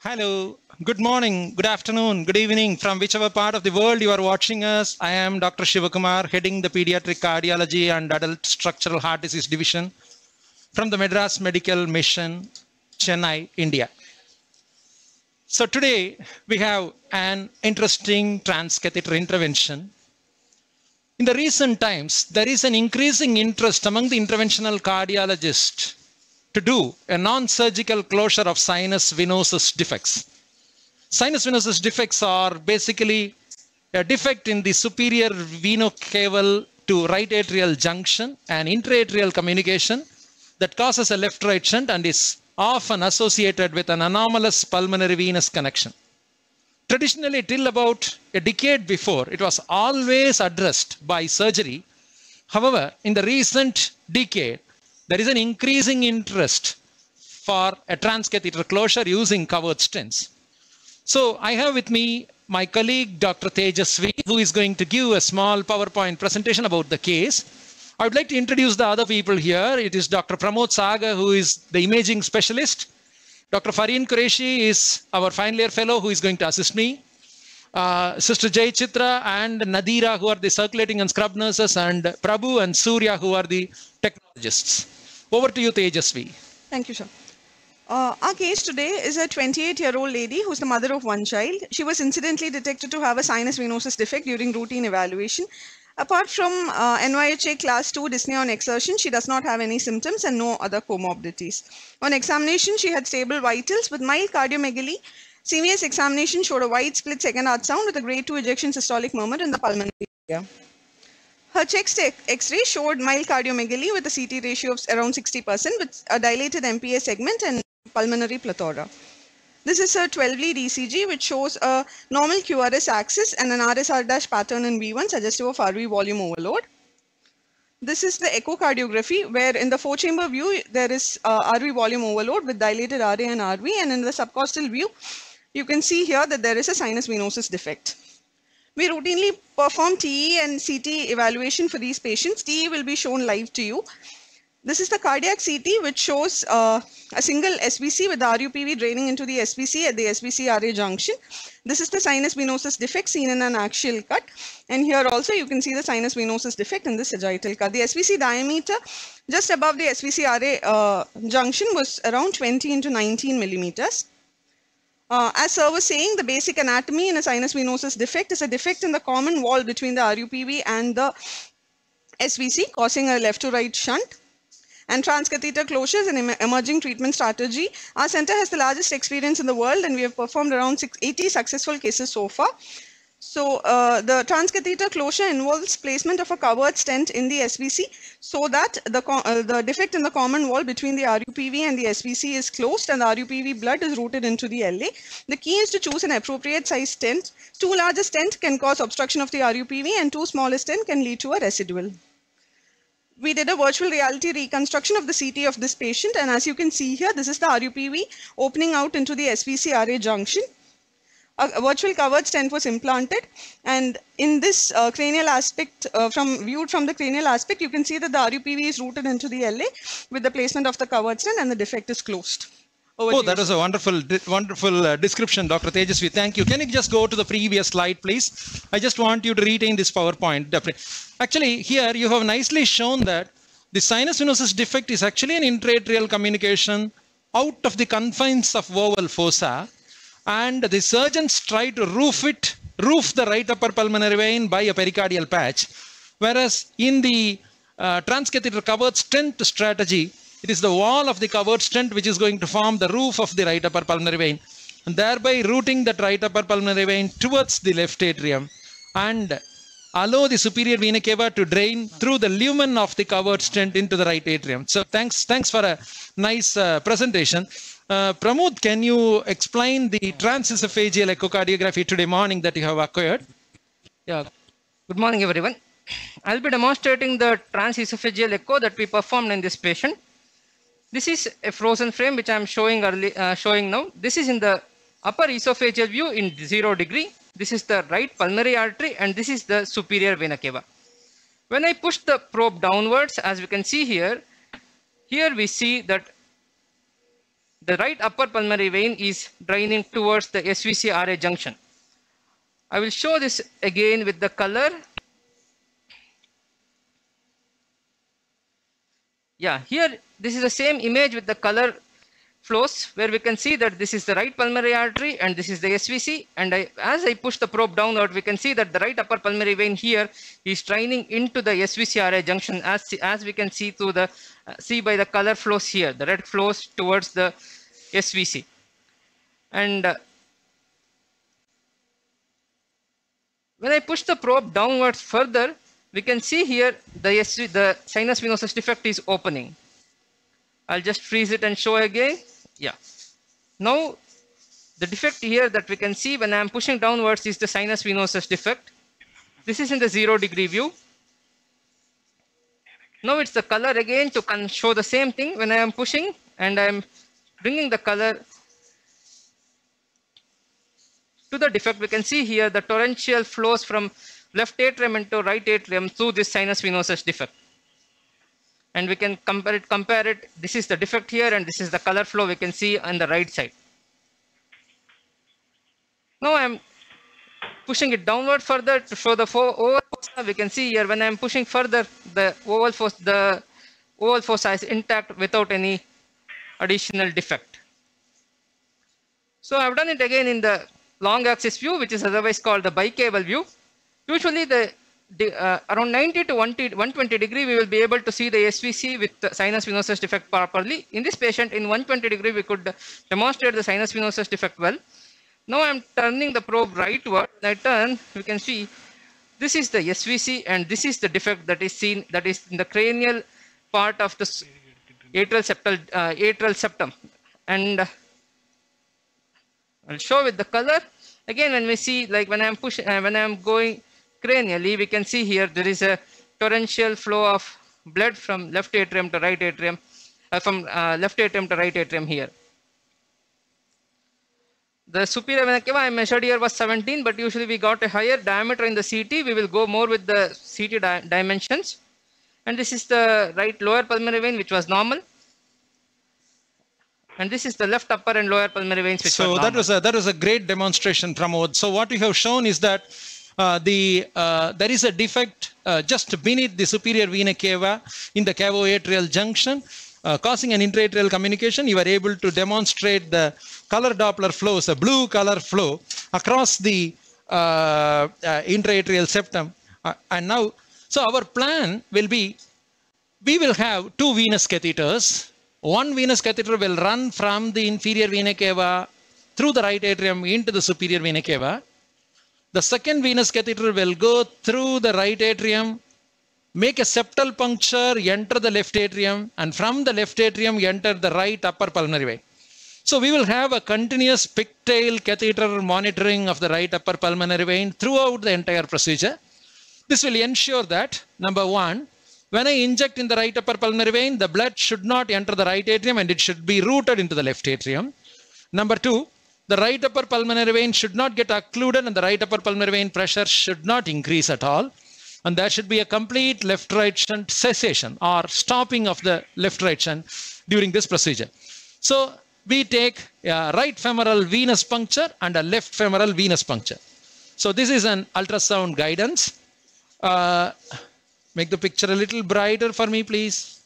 Hello, good morning, good afternoon, good evening from whichever part of the world you are watching us. I am Dr. Shivakumar, heading the Pediatric Cardiology and Adult Structural Heart Disease Division from the Madras Medical Mission, Chennai, India. So today we have an interesting transcatheter intervention. In the recent times, there is an increasing interest among the interventional cardiologists to do a non-surgical closure of sinus venosus defects. Sinus venosus defects are basically a defect in the superior venocaval to right atrial junction and intraatrial communication that causes a left-right shunt and is often associated with an anomalous pulmonary venous connection. Traditionally, till about a decade before, it was always addressed by surgery. However, in the recent decade, there is an increasing interest for a transcatheter closure using covered stents. So I have with me my colleague, Dr. Tejasvi, who is going to give a small PowerPoint presentation about the case. I would like to introduce the other people here. It is Dr. Pramod Sagar, who is the imaging specialist. Dr. Fareen Qureshi is our final year fellow who is going to assist me. Uh, Sister Jay Chitra and Nadira, who are the circulating and scrub nurses, and Prabhu and Surya, who are the technologists. Over to you, Tejasvi. Thank you, sir. Uh, our case today is a 28 year old lady who's the mother of one child. She was incidentally detected to have a sinus venosus defect during routine evaluation. Apart from uh, NYHA class 2 dyspnea on exertion, she does not have any symptoms and no other comorbidities. On examination, she had stable vitals with mild cardiomegaly. CVS examination showed a wide split second heart sound with a grade 2 ejection systolic murmur in the pulmonary area. Her chest X-ray showed mild cardiomegaly with a CT ratio of around 60% with a dilated MPA segment and pulmonary plethora. This is a 12-lead ECG which shows a normal QRS axis and an RSR- pattern in V1 suggestive of RV volume overload. This is the echocardiography where in the four-chamber view there is uh, RV volume overload with dilated RA and RV and in the subcostal view you can see here that there is a sinus venosus defect. We routinely perform TE and CT evaluation for these patients. TE will be shown live to you. This is the cardiac CT which shows uh, a single SVC with the RUPV draining into the SVC at the SVC-RA junction. This is the sinus venosus defect seen in an axial cut. And here also you can see the sinus venosus defect in the sagittal cut. The SVC diameter just above the SVC-RA uh, junction was around 20 into 19 millimeters. Uh, as sir was saying, the basic anatomy in a sinus venosus defect is a defect in the common wall between the RUPV and the SVC causing a left to right shunt. And transcatheter closures an emerging treatment strategy. Our center has the largest experience in the world and we have performed around 80 successful cases so far. So uh, the transcatheter closure involves placement of a covered stent in the SVC so that the, uh, the defect in the common wall between the RUPV and the SVC is closed and the RUPV blood is routed into the LA. The key is to choose an appropriate size stent. Too large a stent can cause obstruction of the RUPV and too small a stent can lead to a residual. We did a virtual reality reconstruction of the CT of this patient and as you can see here, this is the RUPV opening out into the SVC-RA junction a virtual covered stent was implanted and in this uh, cranial aspect uh, from viewed from the cranial aspect you can see that the RUPV is routed into the LA with the placement of the covered stent and the defect is closed. Over oh, that was a wonderful, wonderful uh, description, Dr. Tejasvi. Thank you. Can you just go to the previous slide, please? I just want you to retain this PowerPoint. Actually, here you have nicely shown that the sinus venosus defect is actually an intraatrial communication out of the confines of oval fossa and the surgeons try to roof it, roof the right upper pulmonary vein by a pericardial patch. Whereas in the uh, transcatheter covered stent strategy, it is the wall of the covered stent which is going to form the roof of the right upper pulmonary vein and thereby routing that right upper pulmonary vein towards the left atrium and allow the superior vena cava to drain through the lumen of the covered stent into the right atrium. So thanks, thanks for a nice uh, presentation. Uh, Pramod, can you explain the transesophageal echocardiography today morning that you have acquired? Yeah. Good morning, everyone. I'll be demonstrating the transesophageal echo that we performed in this patient. This is a frozen frame which I'm showing early, uh, showing now. This is in the upper esophageal view in zero degree. This is the right pulmonary artery and this is the superior vena cava. When I push the probe downwards, as we can see here, here we see that the right upper pulmonary vein is draining towards the SVC RA junction. I will show this again with the color. Yeah, here this is the same image with the color flows where we can see that this is the right pulmonary artery and this is the SVC and I, as I push the probe downward we can see that the right upper pulmonary vein here is draining into the SVC-RA junction as, as we can see through the uh, see by the color flows here the red flows towards the SVC and uh, when I push the probe downwards further we can see here the, SV, the sinus venosus defect is opening I'll just freeze it and show again. Yeah. Now, the defect here that we can see when I'm pushing downwards is the sinus venosus defect. This is in the zero degree view. Now it's the color again to show the same thing when I am pushing and I'm bringing the color to the defect. We can see here the torrential flows from left atrium into right atrium through this sinus venosus defect. And we can compare it compare it. This is the defect here and this is the color flow we can see on the right side. Now i'm pushing it downward further to show the oval fossa we can see here when i'm pushing further the oval fossa the oval fossa is intact without any additional defect so i've done it again in the long axis view which is otherwise called the bicaval view usually the uh, around 90 to 120 degree, we will be able to see the SVC with the sinus venosus defect properly. In this patient, in 120 degree, we could demonstrate the sinus venosus defect well. Now I'm turning the probe rightward. I turn, you can see this is the SVC and this is the defect that is seen, that is in the cranial part of the atrial, septal, uh, atrial septum. And I'll show with the color. Again, when we see, like when I'm pushing, uh, when I'm going cranially, we can see here there is a torrential flow of blood from left atrium to right atrium, uh, from uh, left atrium to right atrium here. The superior vena cava I measured here was 17, but usually we got a higher diameter in the CT. We will go more with the CT di dimensions. And this is the right lower pulmonary vein, which was normal. And this is the left upper and lower pulmonary veins, which so that was a that was a great demonstration, Pramod. So what we have shown is that uh, the uh, there is a defect uh, just beneath the superior vena cava in the cavoatrial junction uh, causing an intraatrial communication, you are able to demonstrate the color Doppler flows, a blue color flow across the uh, uh, intraatrial septum. and now, so our plan will be, we will have two venous catheters. One venous catheter will run from the inferior vena cava through the right atrium into the superior vena cava. The second venous catheter will go through the right atrium, make a septal puncture, enter the left atrium, and from the left atrium, enter the right upper pulmonary vein. So we will have a continuous pigtail catheter monitoring of the right upper pulmonary vein throughout the entire procedure. This will ensure that, number one, when I inject in the right upper pulmonary vein, the blood should not enter the right atrium and it should be routed into the left atrium. Number two, the right upper pulmonary vein should not get occluded and the right upper pulmonary vein pressure should not increase at all. And there should be a complete left-right shunt cessation or stopping of the left-right shunt during this procedure. So we take a right femoral venous puncture and a left femoral venous puncture. So this is an ultrasound guidance. Uh, make the picture a little brighter for me, please.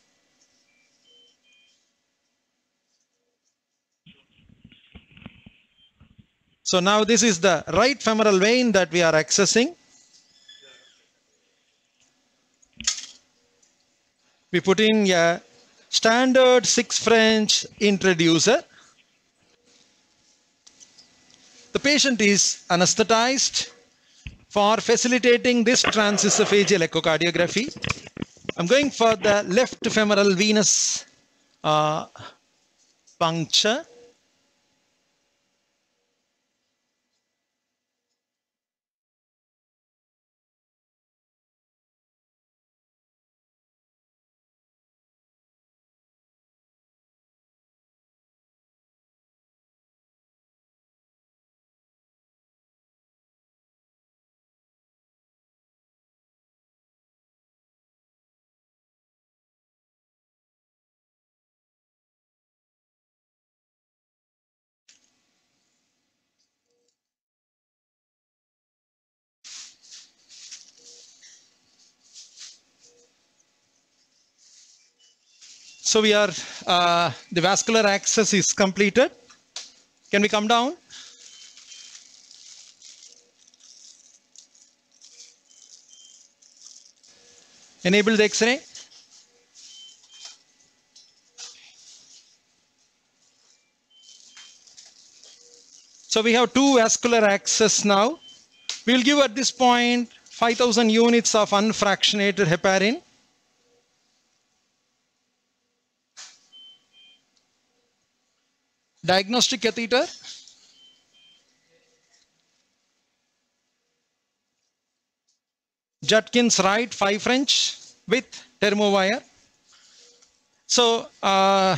So now this is the right femoral vein that we are accessing. We put in a standard 6 French introducer. The patient is anesthetized for facilitating this transesophageal echocardiography. I'm going for the left femoral venous uh, puncture. So we are, uh, the vascular access is completed. Can we come down? Enable the X-ray. So we have two vascular access now. We will give at this point 5000 units of unfractionated heparin. Diagnostic catheter. Judkins right 5 French with Terumo wire. So uh,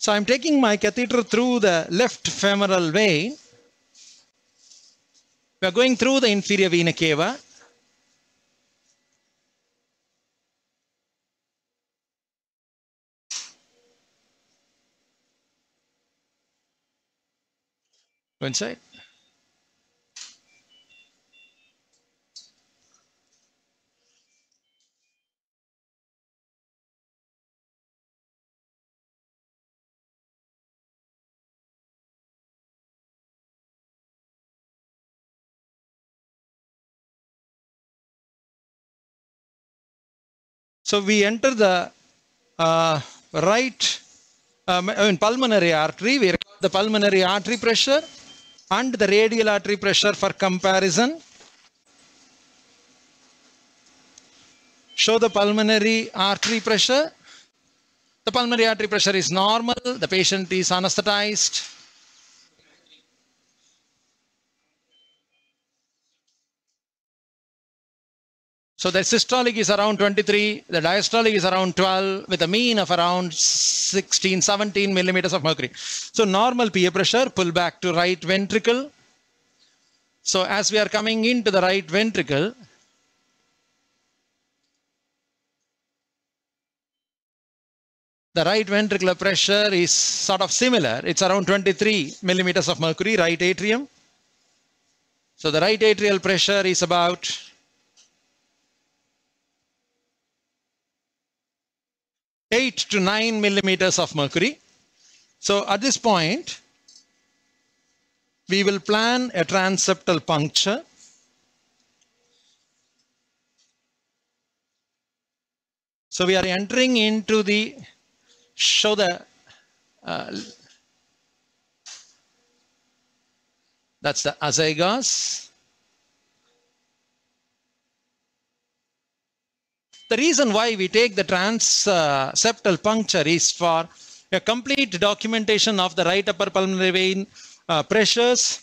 So I'm taking my catheter through the left femoral vein. We are going through the inferior vena cava. Go inside. So we enter the uh, right um, I mean pulmonary artery. We record the pulmonary artery pressure and the radial artery pressure for comparison. Show the pulmonary artery pressure. The pulmonary artery pressure is normal. The patient is anesthetized. So the systolic is around 23, the diastolic is around 12 with a mean of around 16, 17 millimeters of mercury. So normal PA pressure, pull back to right ventricle. So as we are coming into the right ventricle, the right ventricular pressure is sort of similar. It's around 23 millimeters of mercury, right atrium. So the right atrial pressure is about eight to nine millimeters of mercury. So at this point, we will plan a transeptal puncture. So we are entering into the, show the, uh, that's the azygos. The reason why we take the transeptal puncture is for a complete documentation of the right upper pulmonary vein uh, pressures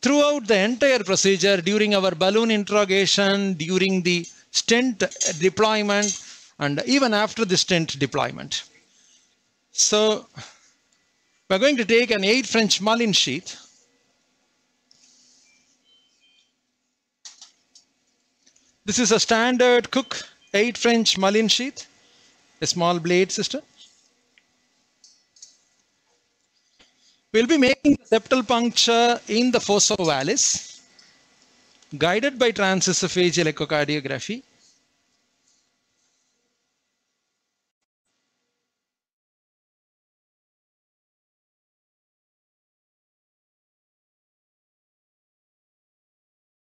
throughout the entire procedure during our balloon interrogation, during the stent deployment, and even after the stent deployment. So we're going to take an 8 French Mullin sheath. This is a standard Cook 8 French Mullin sheath, a small blade system. We'll be making the septal puncture in the fossa ovalis, guided by transesophageal echocardiography.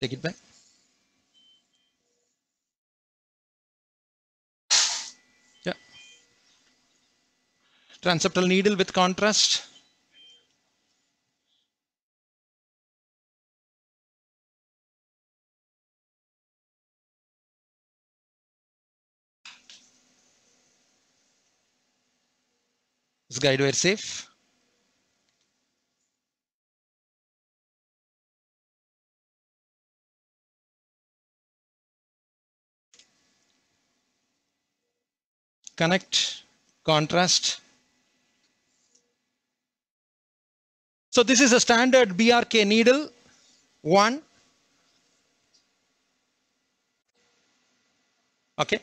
Take it back. Transeptal needle with contrast. Is guide wire safe? Connect, contrast. So this is a standard BRK needle, one. Okay.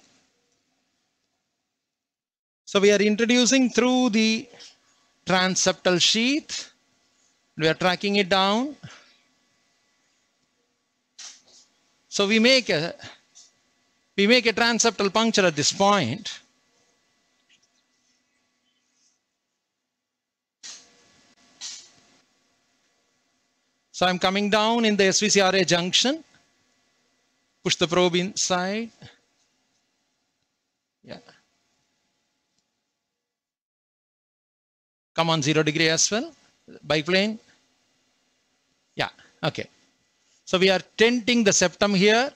So we are introducing through the transeptal sheath. We are tracking it down. So we make a We make a transeptal puncture at this point. So I'm coming down in the SVCRA junction. Push the probe inside. Yeah. Come on zero degree as well. Biplane. Yeah, okay. So we are tenting the septum here.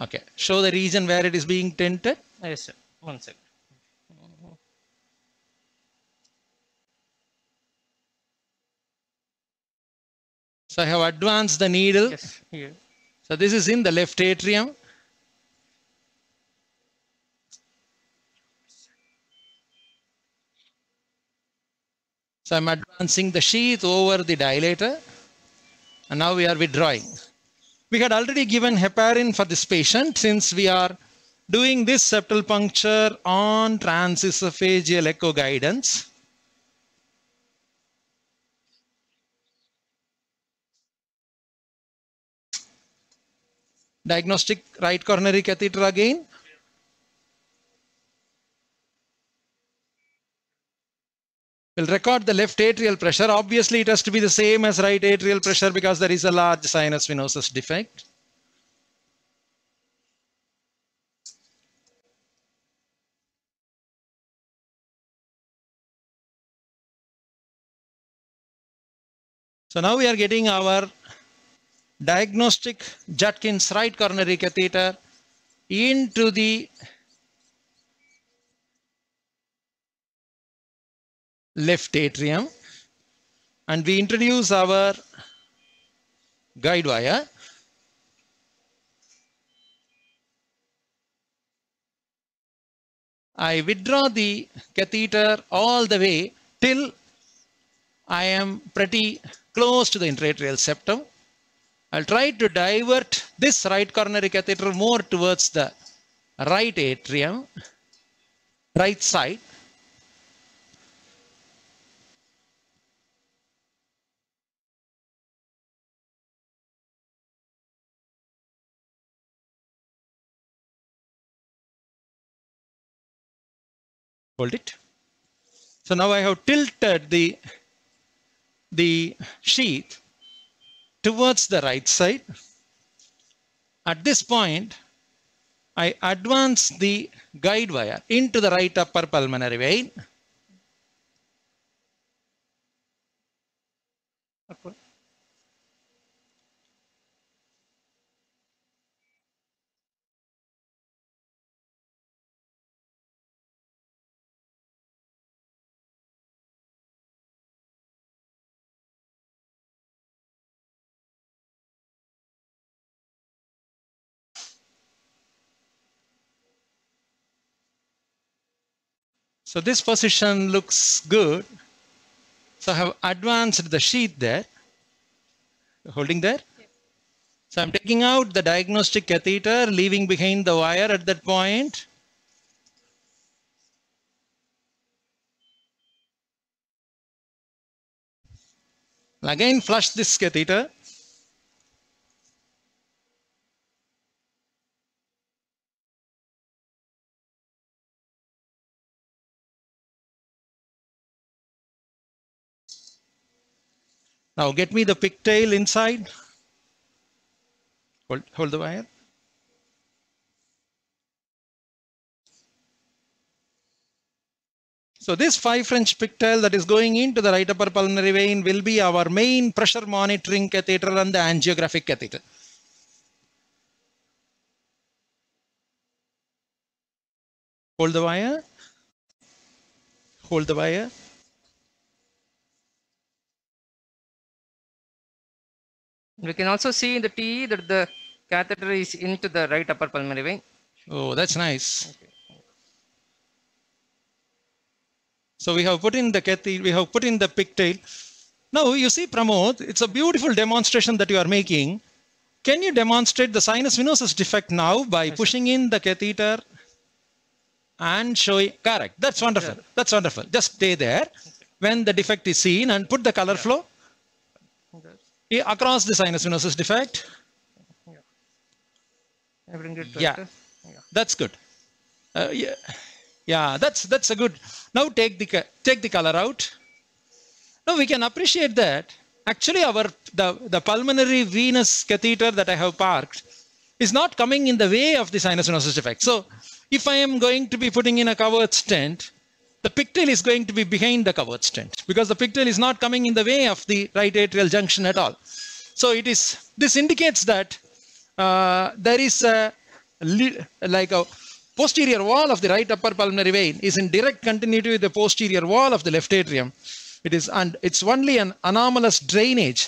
Okay, show the region where it is being tented. Yes, sir. One second. So I have advanced the needle. Yes, here. So this is in the left atrium. So I'm advancing the sheath over the dilator. And now we are withdrawing. We had already given heparin for this patient since we are doing this septal puncture on transesophageal echo guidance. Diagnostic right coronary catheter again. We'll record the left atrial pressure. Obviously, it has to be the same as right atrial pressure because there is a large sinus venosus defect. So now we are getting our diagnostic Judkins right coronary catheter into the left atrium and we introduce our guide wire. I withdraw the catheter all the way till I am pretty close to the intraatrial septum. I'll try to divert this right coronary catheter more towards the right atrium, right side. Hold it. So now I have tilted the, the sheath towards the right side. At this point, I advance the guide wire into the right upper pulmonary vein. So this position looks good. So I have advanced the sheet there. Holding there. So I'm taking out the diagnostic catheter, leaving behind the wire at that point. Again, flush this catheter. Now get me the pigtail inside. Hold, hold the wire. So this 5 French pigtail that is going into the right upper pulmonary vein will be our main pressure monitoring catheter and the angiographic catheter. Hold the wire. Hold the wire. We can also see in the TE that the catheter is into the right upper pulmonary vein. Oh, that's nice. So we have put in the catheter, we have put in the pigtail. Now you see, Pramod, it's a beautiful demonstration that you are making. Can you demonstrate the sinus venosus defect now by pushing in the catheter and showing? Correct. That's wonderful. That's wonderful. Just stay there when the defect is seen and put the color flow across the sinus venosus defect. I bring it Yeah. Yeah. That's good. Uh, yeah, yeah, that's that's a good. Now take the take the color out. Now we can appreciate that actually our the the pulmonary venous catheter that I have parked is not coming in the way of the sinus venosus defect. So if I am going to be putting in a covered stent, the pigtail is going to be behind the covered stent because the pigtail is not coming in the way of the right atrial junction at all. So it is this indicates that uh, there is a like a posterior wall of the right upper pulmonary vein is in direct continuity with the posterior wall of the left atrium. It is and it's only an anomalous drainage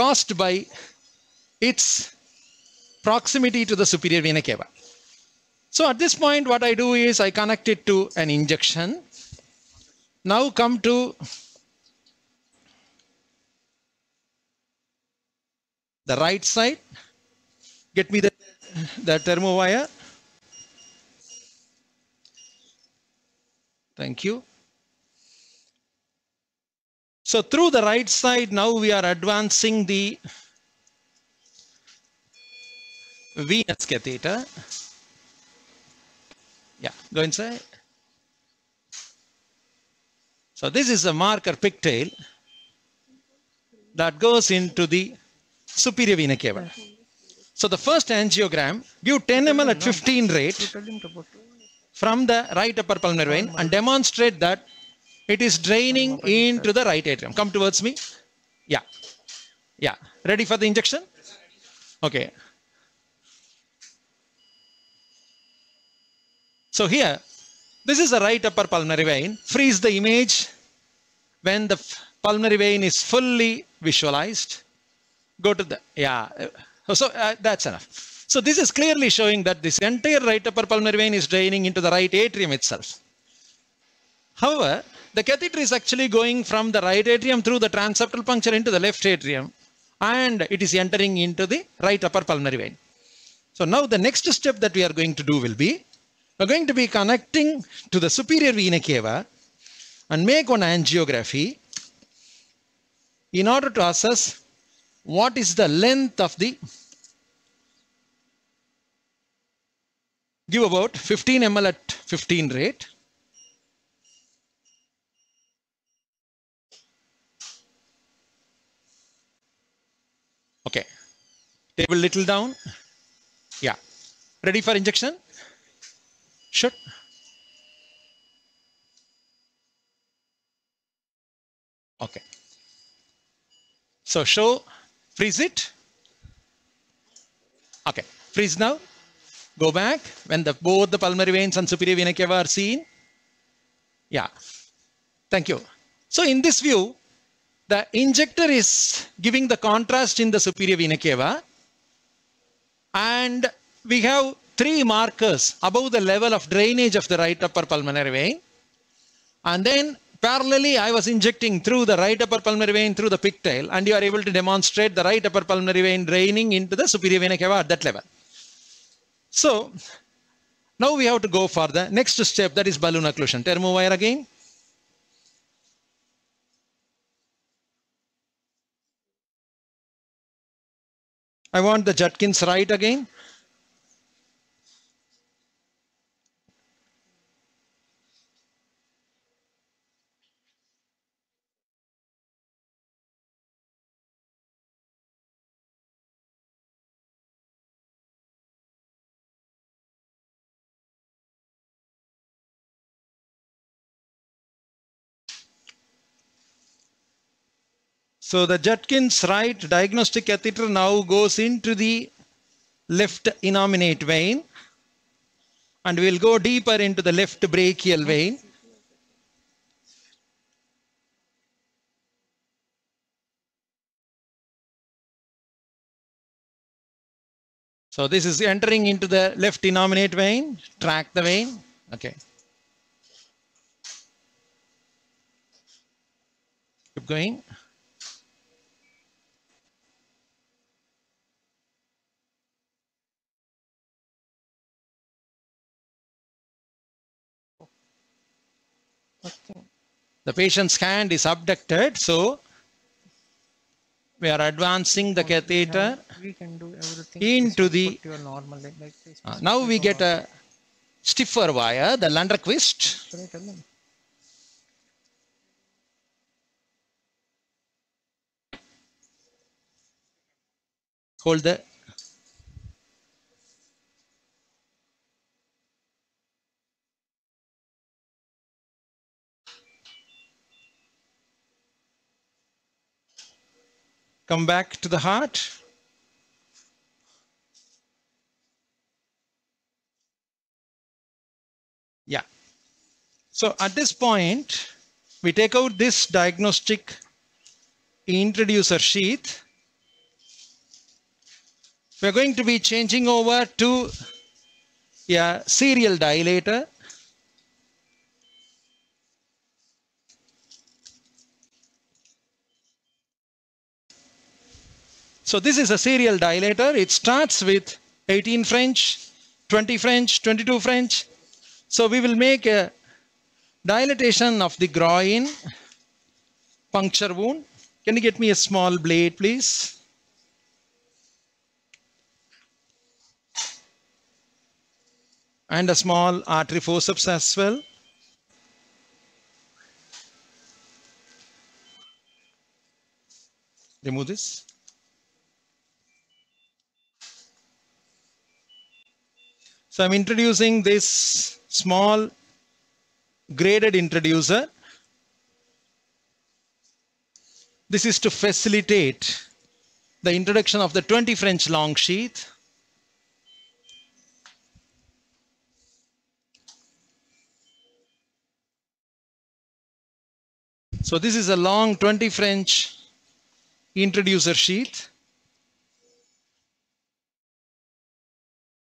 caused by its proximity to the superior vena cava. So at this point, what I do is I connect it to an injection. Now come to the right side. Get me the, the Terumo wire. Thank you. So through the right side, now we are advancing the venous catheter. Yeah, go inside. So this is a marker pigtail that goes into the superior vena cava. So the first angiogram, give 10 ml at 15 rate from the right upper pulmonary vein and demonstrate that it is draining into the right atrium. Come towards me. Yeah. Yeah. Ready for the injection? Okay. So here, this is the right upper pulmonary vein. Freeze the image when the pulmonary vein is fully visualized. Go to the, yeah. So uh, that's enough. So this is clearly showing that this entire right upper pulmonary vein is draining into the right atrium itself. However, the catheter is actually going from the right atrium through the transeptal puncture into the left atrium and it is entering into the right upper pulmonary vein. So now the next step that we are going to do will be, we're going to be connecting to the superior vena cava and make one angiography in order to assess what is the length of the give about 15 ml at 15 rate. Okay. Table little down. Yeah. Ready for injection should okay. So show freeze it. Okay. Freeze now. Go back. When the both the pulmonary veins and superior vena cava are seen. Yeah. Thank you. So in this view the injector is giving the contrast in the superior vena cava. And we have three markers above the level of drainage of the right upper pulmonary vein and then parallelly I was injecting through the right upper pulmonary vein through the pigtail and you are able to demonstrate the right upper pulmonary vein draining into the superior vena cava at that level. So now we have to go for the next step that is balloon occlusion. Terumo wire again. I want the Judkins right again. So the Judkins right diagnostic catheter now goes into the left innominate vein and we'll go deeper into the left brachial vein. So this is entering into the left innominate vein, track the vein. Okay. Keep going. The patient's hand is abducted, so we are advancing the catheter We can do everything. into the normal leg like uh, now we get a stiffer wire the Lunderquist Should I tell them? hold the come back to the heart. Yeah. So at this point we take out this diagnostic introducer sheath. We're going to be changing over to a serial dilator. So this is a serial dilator. It starts with 18 French, 20 French, 22 French. So we will make a dilatation of the groin puncture wound. Can you get me a small blade, please? and a small artery forceps as well. Remove this. So I'm introducing this small graded introducer. This is to facilitate the introduction of the 20 French long sheath. So this is a long 20 French introducer sheath.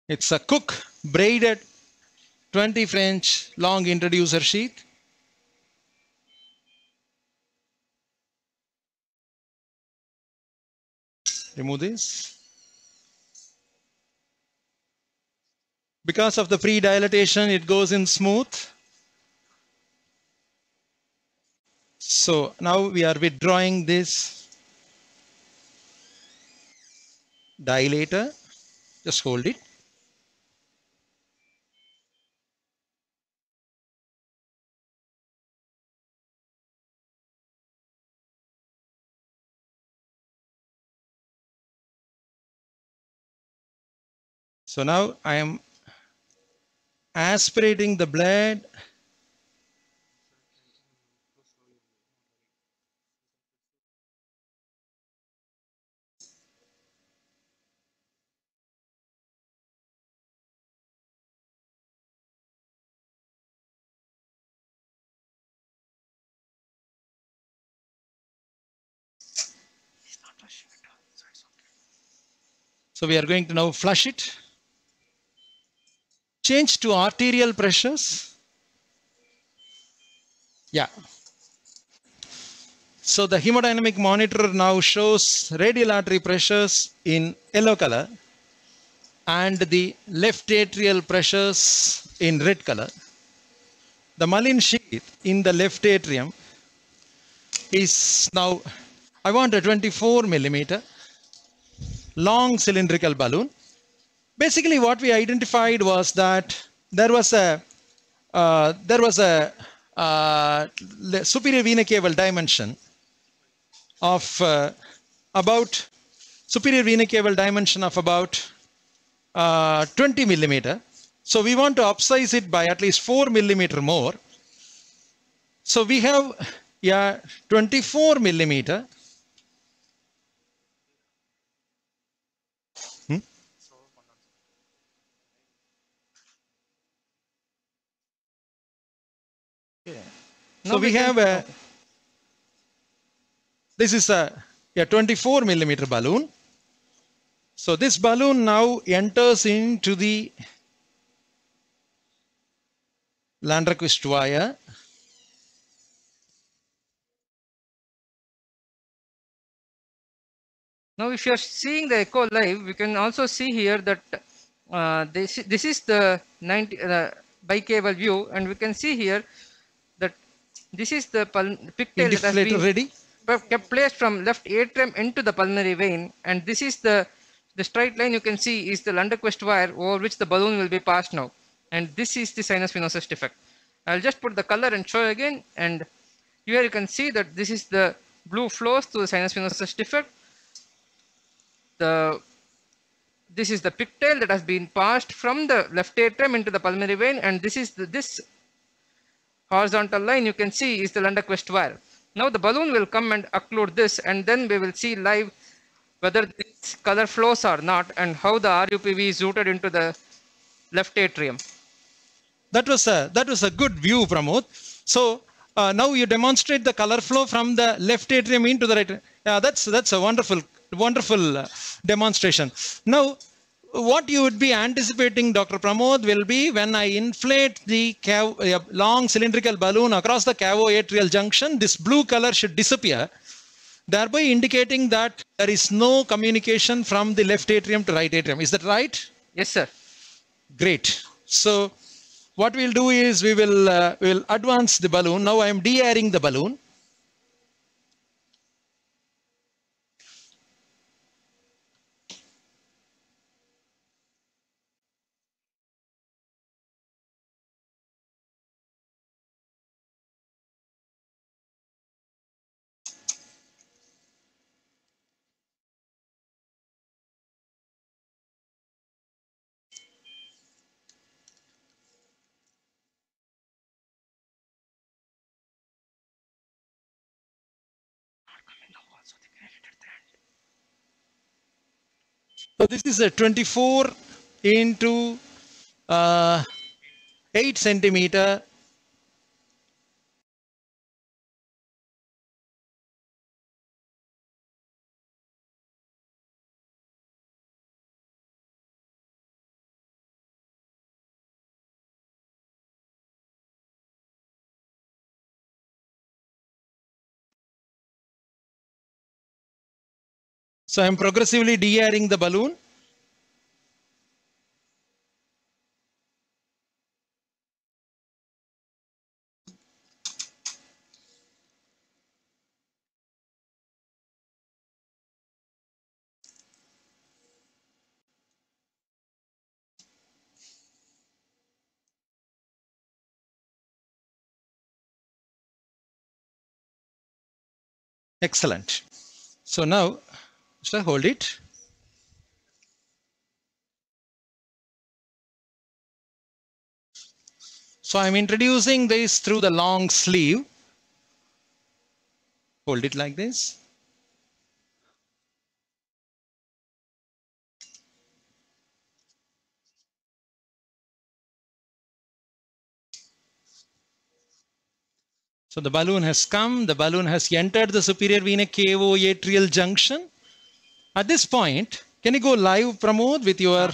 It's a Cook braided 20 French long introducer sheath. Remove this. Because of the pre-dilatation, it goes in smooth. So now we are withdrawing this dilator. Just hold it. So now I am aspirating the blood So we are going to now flush it. Change to arterial pressures. Yeah. So the hemodynamic monitor now shows radial artery pressures in yellow color and the left atrial pressures in red color. The Mullin sheath in the left atrium is now, I want a 24 millimeter long cylindrical balloon. Basically, what we identified was that there was a uh, there was a uh, superior vena cava dimension of uh, about superior vena cava dimension of about uh, 20 millimeter. So we want to upsize it by at least 4 millimeter more. So we have yeah 24 millimeter So we can- have a, this is a, a 24 millimeter balloon. So this balloon now enters into the Lunderquist wire. Now, if you are seeing the echo live, we can also see here that uh, this, this is the 90 uh, bicaval view, and we can see here this is the pigtail that has been ready? kept placed from left atrium into the pulmonary vein, and this is the the straight line you can see is the Lunderquist wire over which the balloon will be passed now, and this is the sinus venosus defect. I'll just put the color and show again, and here you can see that this is the blue flows to the sinus venosus defect. The this is the pigtail that has been passed from the left atrium into the pulmonary vein, and this is the, this horizontal line you can see is the Lunderquist wire. Now the balloon will come and occlude this, and then we will see live whether this color flows or not, and how the RUPV is routed into the left atrium. That was a that was a good view, Pramod. So uh, now you demonstrate the color flow from the left atrium into the right. Yeah, that's that's a wonderful wonderful uh, demonstration. Now, what you would be anticipating, Dr. Pramod, will be when I inflate the long cylindrical balloon across the cavoatrial junction, this blue color should disappear, thereby indicating that there is no communication from the left atrium to right atrium. Is that right? Yes, sir. Great. So what we'll do is we will uh, will advance the balloon. Now I am de-airing the balloon. So this is a 24 into uh, 8 centimeter So I'm progressively de-airing the balloon. Excellent. So now, sir, hold it. So I'm introducing this through the long sleeve. Hold it like this. So the balloon has come, the balloon has entered the superior vena cavo atrial junction. At this point, can you go live, Pramod, with your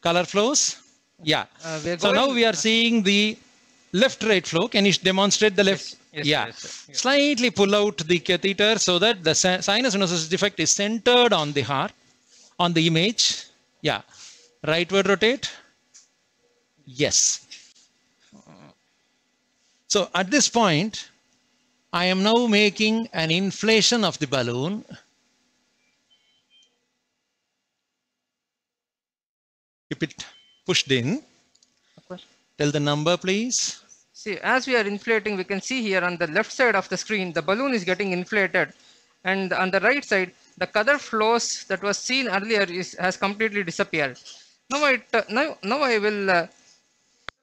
color flows? Yeah. Uh, so now we are seeing the left right flow. Can you demonstrate the left? yes, yeah. yes. Yeah. Slightly pull out the catheter so that the sinus venosus defect is centered on the heart, on the image. Yeah. Rightward rotate. Yes. So at this point, I am now making an inflation of the balloon. Keep it pushed in. Tell the number, please. See, as we are inflating, we can see here on the left side of the screen, the balloon is getting inflated. And on the right side, the color flows that was seen earlier is, has completely disappeared. Now I, t- now, now I will uh,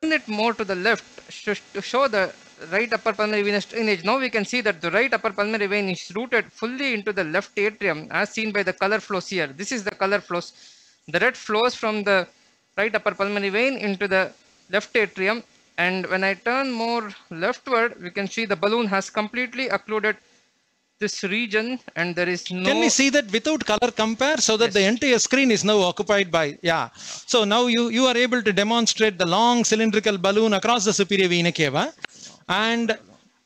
turn it more to the left sh- to show the right upper pulmonary venous drainage. Now we can see that the right upper pulmonary vein is routed fully into the left atrium as seen by the color flows here. This is the color flows. The red flows from the right upper pulmonary vein into the left atrium and when I turn more leftward we can see the balloon has completely occluded this region and there is no Can we see that without color compare so that the entire screen is now occupied by, yeah. So now you, you are able to demonstrate the long cylindrical balloon across the superior vena cava. And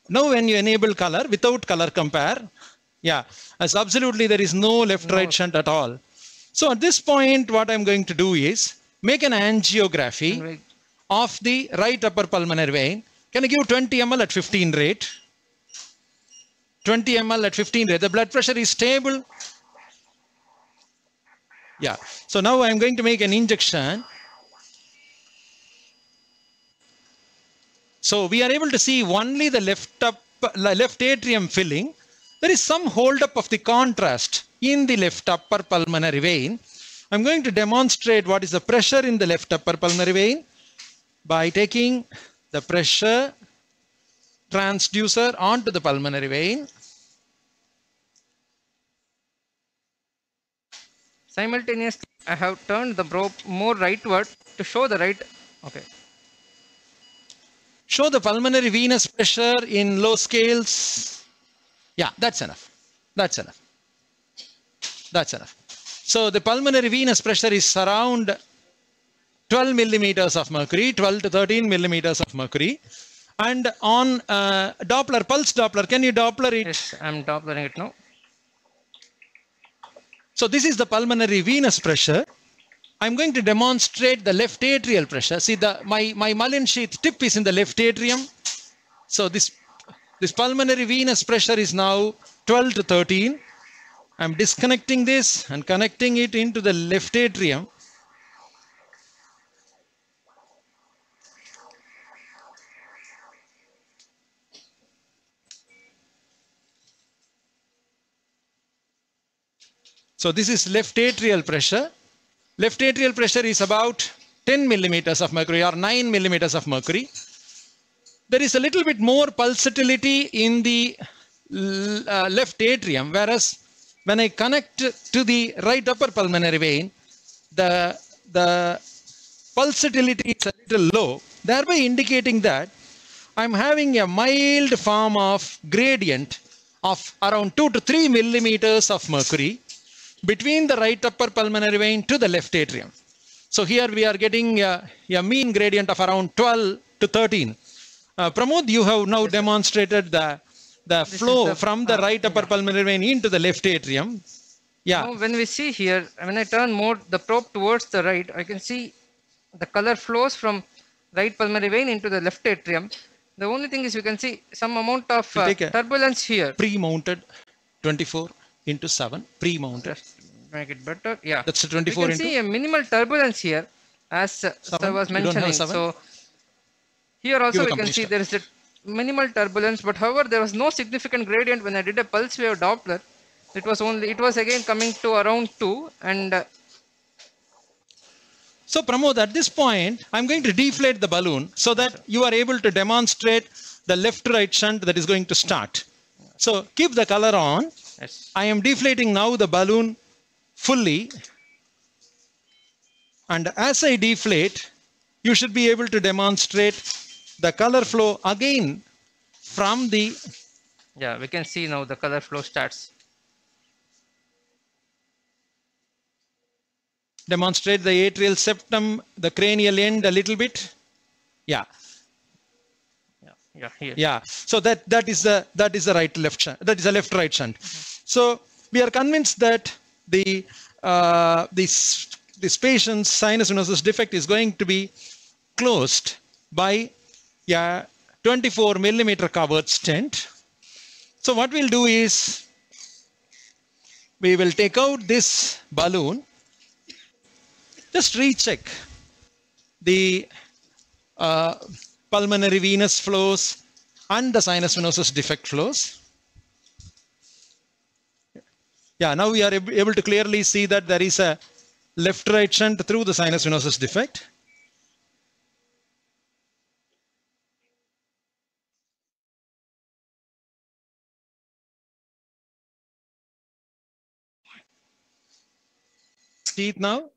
now when you enable color, without color compare, yeah, as absolutely there is no left right shunt at all. So at this point, what I'm going to do is make an angiography Right. of the right upper pulmonary vein. Can I give 20 ml at 15 rate? 20 ml at 15 rate. The blood pressure is stable. Yeah. So now I'm going to make an injection. So we are able to see only the left up, left atrium filling. There is some hold up of the contrast in the left upper pulmonary vein. I'm going to demonstrate what is the pressure in the left upper pulmonary vein by taking the pressure transducer onto the pulmonary vein. Simultaneously, I have turned the probe more rightward to show the right. Okay. Show the pulmonary venous pressure in low scales. Yeah, that's enough. That's enough. That's enough. So the pulmonary venous pressure is around 12 millimeters of mercury, 12 to 13 millimeters of mercury. And on uh, Doppler, pulse Doppler, can you Doppler it? Yes, I'm Dopplering it now. So this is the pulmonary venous pressure. I'm going to demonstrate the left atrial pressure. See, the my, my Mullin sheath tip is in the left atrium. So this, this pulmonary venous pressure is now 12 to 13. I'm disconnecting this and connecting it into the left atrium. So this is left atrial pressure. Left atrial pressure is about 10 millimeters of mercury or 9 millimeters of mercury. There is a little bit more pulsatility in the uh, left atrium, whereas when I connect to the right upper pulmonary vein, the, the pulsatility is a little low, thereby indicating that I'm having a mild form of gradient of around 2 to 3 millimeters of mercury between the right upper pulmonary vein to the left atrium. So here we are getting a, a mean gradient of around 12 to 13. Uh, Pramod, you have now demonstrated the, the flow the- from the uh, right upper pulmonary vein into the left atrium. Yeah, Now, when we see here, when I turn more the probe towards the right, I can see the color flows from right pulmonary vein into the left atrium. The only thing is we can see some amount of uh, turbulence here. pre-mounted 24 into 7, pre-mounted. Make it better. Yeah. That's the we 24 can into see a minimal turbulence here, as uh, sir was You don't have mentioning. So here also we can see there is a minimal turbulence, but however there was no significant gradient when I did a pulse wave Doppler. It was only it was again coming to around two, and uh, So Pramod, at this point, I'm going to deflate the balloon so that you are able to demonstrate the left-right shunt that is going to start. So keep the color on. yes. I am deflating now the balloon fully. And as I deflate, you should be able to demonstrate the color flow again from the Yeah, we can see now the color flow starts. demonstrate the atrial septum, the cranial end a little bit. Yeah, Yeah, yeah, here. yeah. So that that is the that is the right left shunt. That is a left right shunt. So we are convinced that the uh, this this patient's sinus venosus defect is going to be closed by yeah 24 millimeter covered stent. So what we'll do is we will take out this balloon just recheck the uh, pulmonary venous flows and the sinus venosus defect flows. Yeah, now we are ab- able to clearly see that there is a left right shunt through the sinus venosus defect. See it now?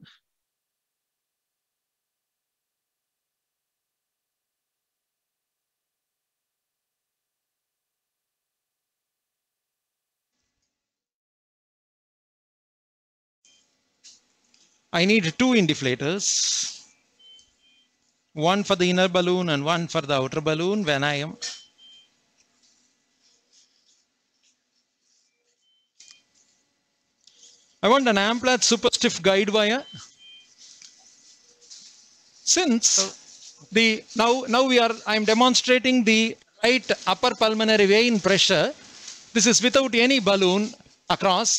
I need two indeflators. One for the inner balloon and one for the outer balloon when I am I want an Amplatz super stiff guide wire. Since the now now we are I am demonstrating the right upper pulmonary vein pressure this is without any balloon across,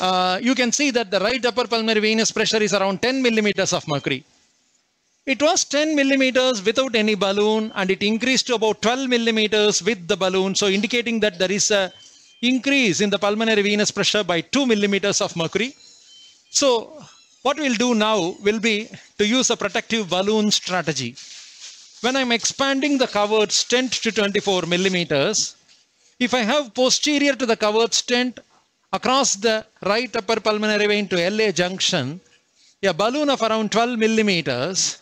uh, you can see that the right upper pulmonary venous pressure is around 10 millimeters of mercury. It was 10 millimeters without any balloon and it increased to about 12 millimeters with the balloon. So indicating that there is a increase in the pulmonary venous pressure by 2 millimeters of mercury. So what we'll do now will be to use a protective balloon strategy. When I'm expanding the covered stent to 24 millimeters, if I have posterior to the covered stent across the right upper pulmonary vein to LA junction, a balloon of around 12 millimeters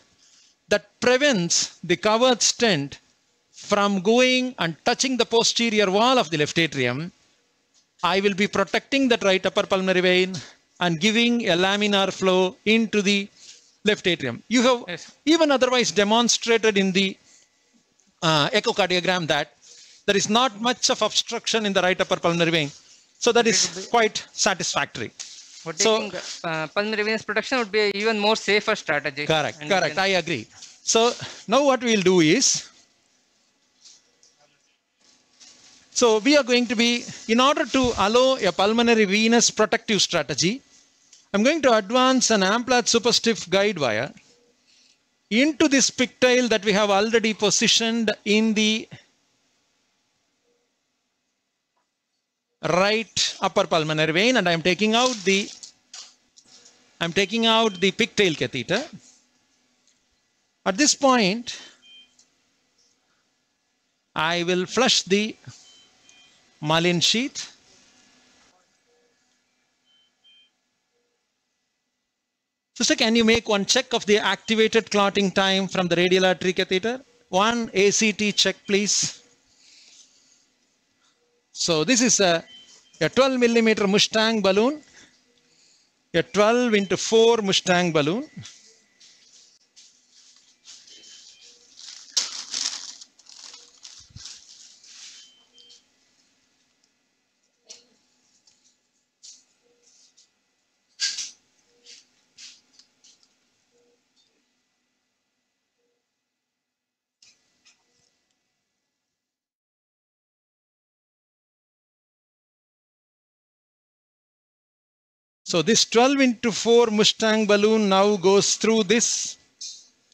that prevents the covered stent from going and touching the posterior wall of the left atrium, I will be protecting that right upper pulmonary vein and giving a laminar flow into the left atrium. You have Yes. even otherwise demonstrated in the uh, echocardiogram that there is not much of obstruction in the right upper pulmonary vein. So that is quite satisfactory. But So- uh, pulmonary venous protection would be even more safer strategy. Correct, correct. I agree. So now what we'll do is, so we are going to be, in order to allow a pulmonary venous protective strategy, I'm going to advance an Amplatz super stiff guide wire into this pigtail that we have already positioned in the right upper pulmonary vein and I'm taking out the I'm taking out the pigtail catheter. At this point, I will flush the Mullin sheath. Sister, can you make one check of the activated clotting time from the radial artery catheter? One ACT check, please. So this is a, a 12 millimeter Mustang balloon, a 12 into 4 Mustang balloon. So this 12 into 4 Mustang balloon now goes through this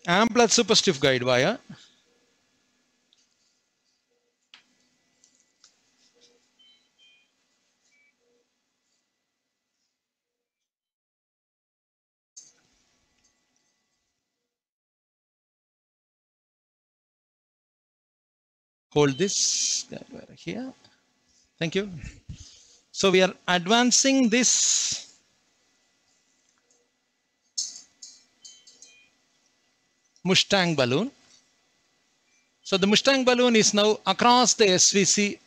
Amplatz super stiff guide wire. Hold this guide wire here. Thank you. So we are advancing this Mustang balloon. So the Mustang balloon is now across the SVC,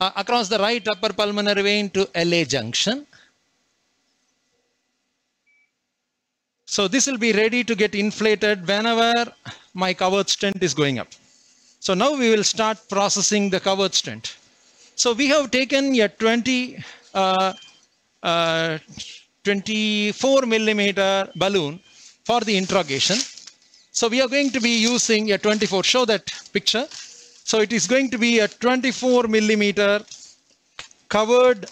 uh, across the right upper pulmonary vein to LA junction. So this will be ready to get inflated whenever my covered stent is going up. So now we will start processing the covered stent. So we have taken a 20, uh, uh, 24 millimeter balloon for the interrogation. So we are going to be using a 24, show that picture. So it is going to be a 24 millimeter covered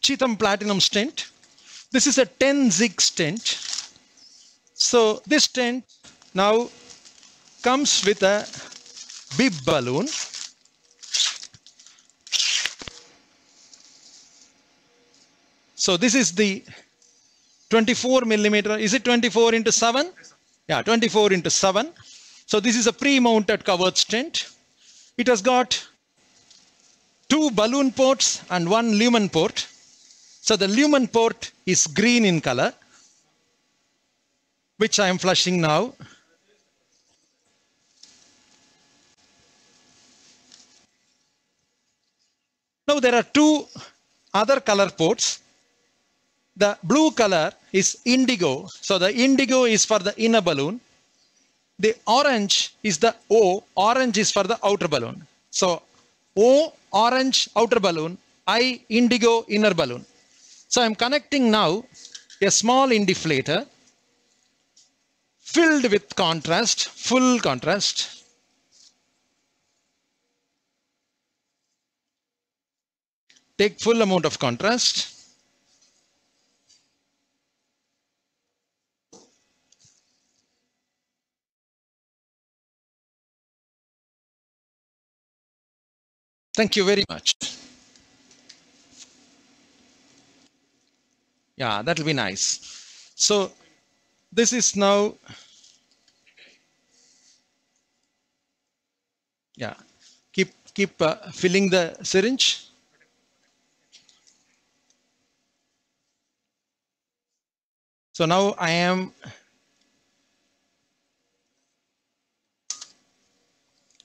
Cheatham platinum stent. This is a 10 zig stent. So this stent now comes with a bib balloon. So this is the 24 millimeter. Is it 24 into 7? Yeah, 24 into 7. So this is a pre-mounted covered stent. It has got two balloon ports and one lumen port. So the lumen port is green in color, which I am flushing now. Now there are two other color ports. The blue color is indigo. So the indigo is for the inner balloon. The orange is the O. Orange is for the outer balloon. So O orange outer balloon, I indigo inner balloon. So I'm connecting now a small indeflator filled with contrast, full contrast. take full amount of contrast. Thank you very much. Yeah, that'll be nice. So this is now, yeah, keep, keep uh, filling the syringe. So now I am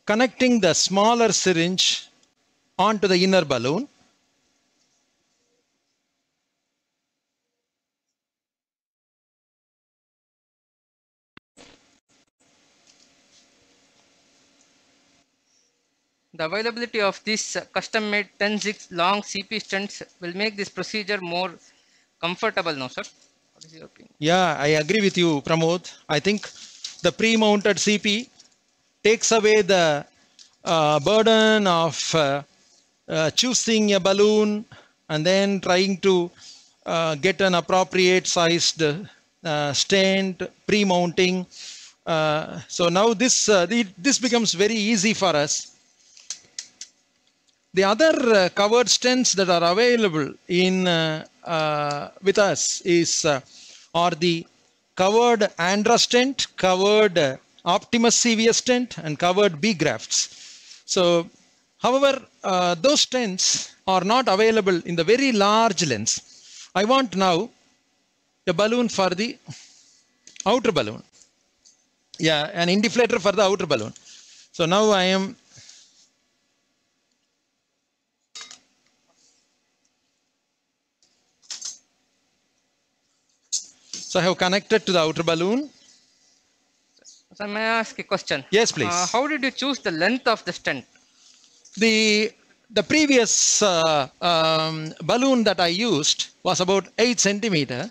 connecting the smaller syringe onto the inner balloon. The availability of these custom-made 10-zig long CP stents will make this procedure more comfortable now, sir. What is your opinion? Yeah, I agree with you, Pramod. I think the pre-mounted CP takes away the uh, burden of uh, uh, choosing a balloon and then trying to uh, get an appropriate sized uh, stent, pre-mounting. Uh, so now this, uh, the, this becomes very easy for us. The other uh, covered stents that are available in with us is are the covered Andra stent, covered Optimus CVS stent, and covered BeGrafts. So, however, uh, those stents are not available in the very large lens. I want now a balloon for the outer balloon. Yeah, an indeflator for the outer balloon. So now I am So I have connected to the outer balloon. So may I ask a question? Yes, please. Uh, how did you choose the length of the stent? The the previous uh, um, balloon that I used was about eight centimeter,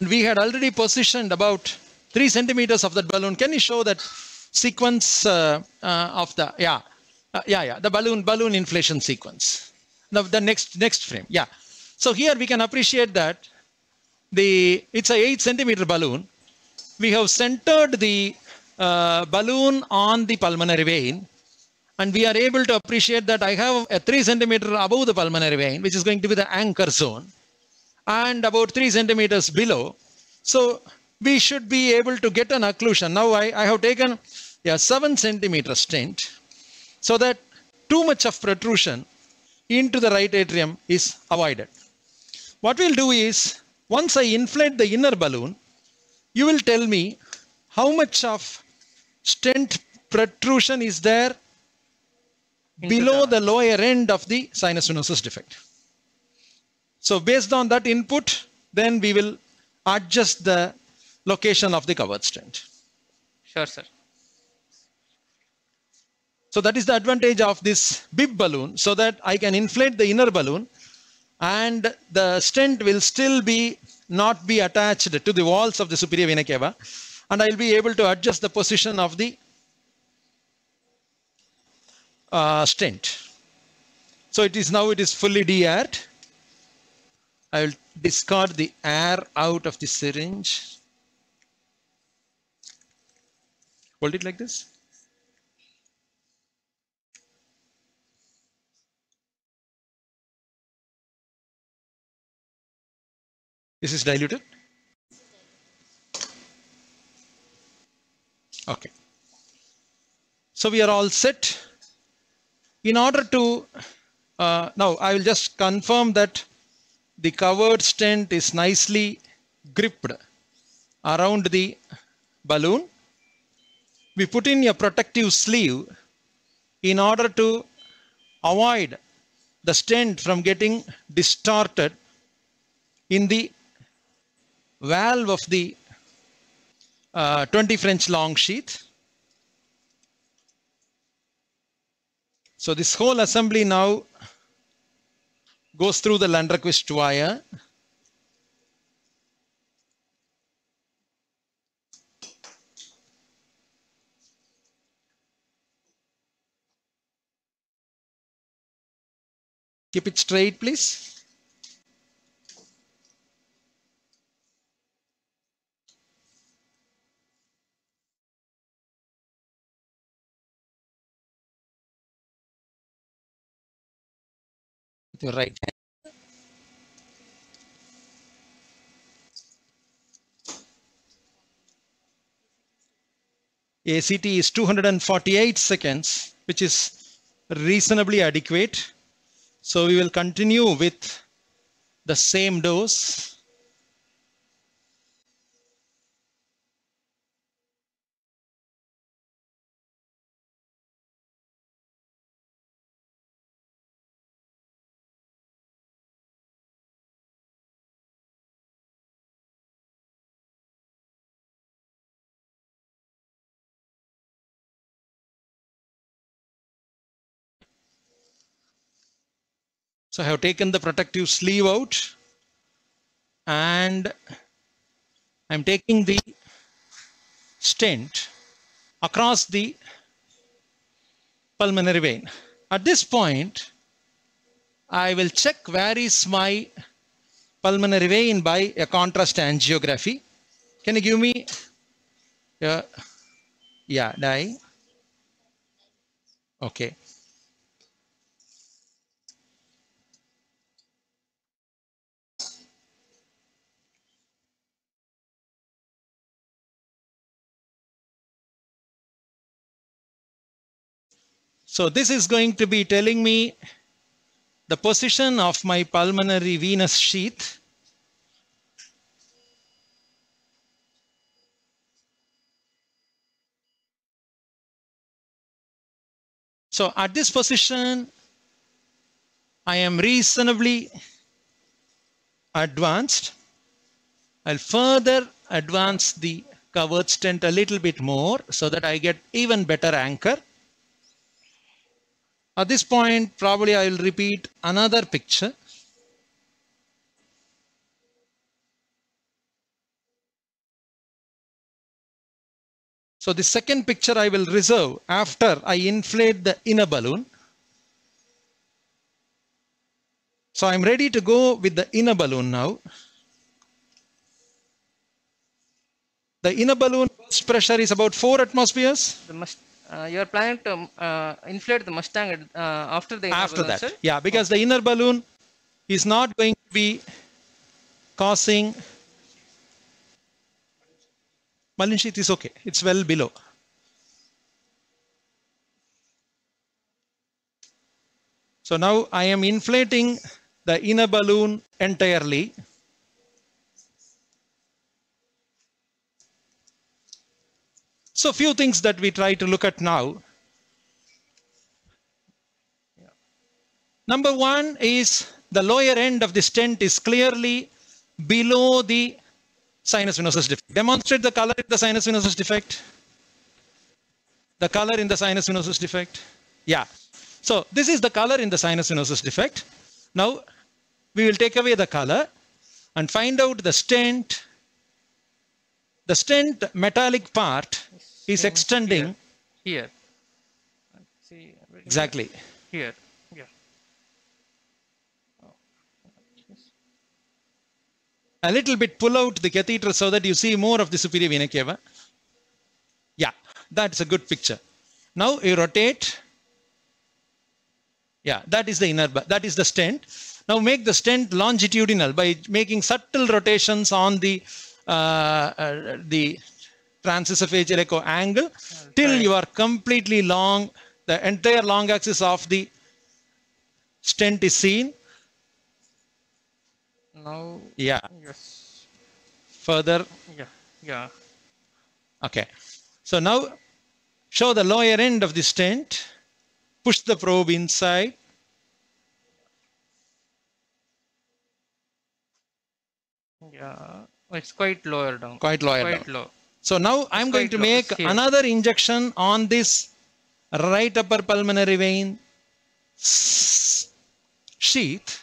and we had already positioned about three centimeters of that balloon. Can you show that sequence uh, uh, of the yeah uh, yeah yeah the balloon balloon inflation sequence? The the next next frame yeah. So here we can appreciate that the it's a 8 centimeter balloon we have centered the uh, balloon on the pulmonary vein and we are able to appreciate that I have a 3 centimeter above the pulmonary vein which is going to be the anchor zone and about 3 centimeters below. So we should be able to get an occlusion. Now I, I have taken a 7 centimeter stent so that too much of protrusion into the right atrium is avoided. What we'll do is once I inflate the inner balloon, you will tell me how much of stent protrusion is there below the- lower end of the sinus venosus defect. So based on that input, then we will adjust the location of the covered stent. Sure, sir. So that is the advantage of this bib balloon so that I can inflate the inner balloon and the stent will still be not be attached to the walls of the superior vena cava and I'll be able to adjust the position of the uh, stent. So it is now it is fully de-aired. I will discard the air out of the syringe. Hold it like this. This is diluted. Okay. So we are all set. In order to, uh, now I will just confirm that the covered stent is nicely gripped around the balloon. We put in a protective sleeve in order to avoid the stent from getting distorted in the valve of the uh, 20 French long sheath. So this whole assembly now goes through the Lunderquist wire. Keep it straight, please. With your right hand. ACT is 248 seconds, which is reasonably adequate. So we will continue with the same dose. So I have taken the protective sleeve out and I'm taking the stent across the pulmonary vein. At this point, I will check where is my pulmonary vein by a contrast angiography. Can you give me, a, yeah, dye? Okay. So this is going to be telling me the position of my pulmonary venous sheath. So at this position, I am reasonably advanced. I'll further advance the covered stent a little bit more so that I get even better anchor. At this point, probably I will repeat another picture. So the second picture I will reserve after I inflate the inner balloon. So I'm ready to go with the inner balloon now. The inner balloon pressure is about 4 atmospheres. Uh, you are planning to uh, inflate the Mustang at, uh, after the after balloon, that. sir? Yeah, because the inner balloon is not going to be causing Balloon sheath is okay. It's well below. So now I am inflating the inner balloon entirely. So few things that we try to look at now. Number one is the lower end of the stent is clearly below the sinus venosus defect. Demonstrate the color in the sinus venosus defect. The color in the sinus venosus defect. Yeah. So this is the color in the sinus venosus defect. Now we will take away the color and find out the stent. The stent metallic part is extending Here. See, exactly. here. Yeah. a little bit pull out the catheter so that you see more of the superior vena cava. Yeah, that's a good picture. Now you rotate. Yeah, that is the inner, that is the stent. Now make the stent longitudinal by making subtle rotations on the uh, uh, the transesophageal echo angle till you are completely long. The entire long axis of the stent is seen. Now, Yeah, yes. further Yeah. Yeah. Okay. So now show the lower end of the stent. Push the probe inside. Yeah. It's quite lower down. Quite lower Quite down. low. So now I'm going to make another injection on this right upper pulmonary vein sheath.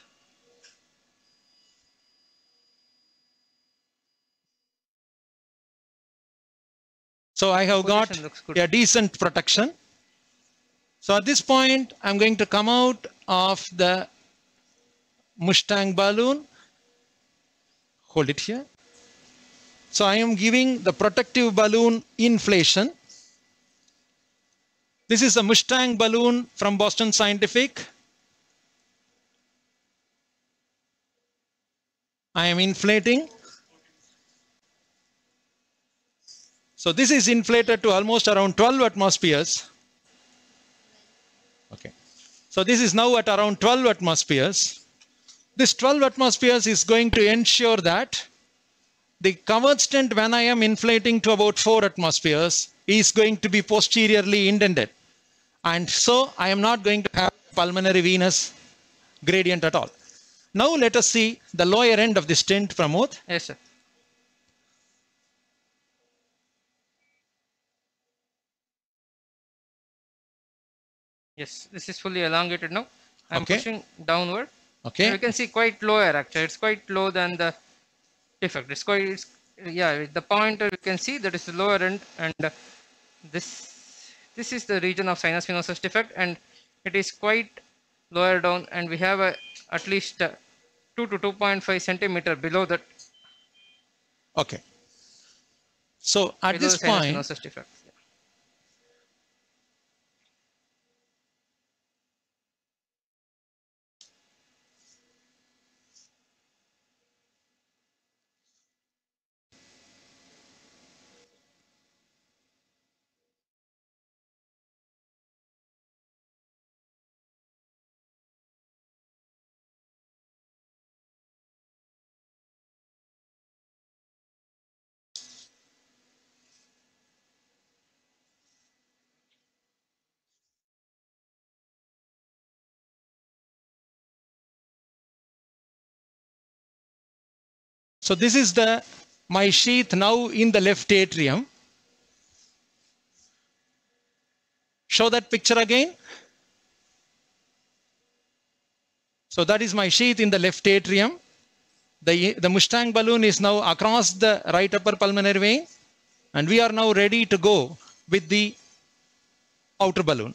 So I have got a decent protection. So at this point, I'm going to come out of the Mustang balloon. Hold it here. So I am giving the protective balloon inflation. This is a Mustang balloon from Boston Scientific. I am inflating. So this is inflated to almost around 12 atmospheres. Okay. So this is now at around 12 atmospheres. This 12 atmospheres is going to ensure that the covered stent when I am inflating to about 4 atmospheres is going to be posteriorly indented. And so I am not going to have pulmonary venous gradient at all. Now let us see the lower end of the stent, Pramod. Yes, sir. Yes, this is fully elongated now. I'm Okay. pushing downward. Okay. You can see quite lower actually. It's quite low than the defect. It's quite, it's, yeah, the pointer you can see that is the lower end and this this is the region of sinus venosus defect and it is quite lower down and we have a at least uh, 2 to 2.5 centimeter below that Okay. So at below this point, so this is the my sheath now in the left atrium. Show that picture again. So that is my sheath in the left atrium. The, the Mustang balloon is now across the right upper pulmonary vein. And we are now ready to go with the outer balloon.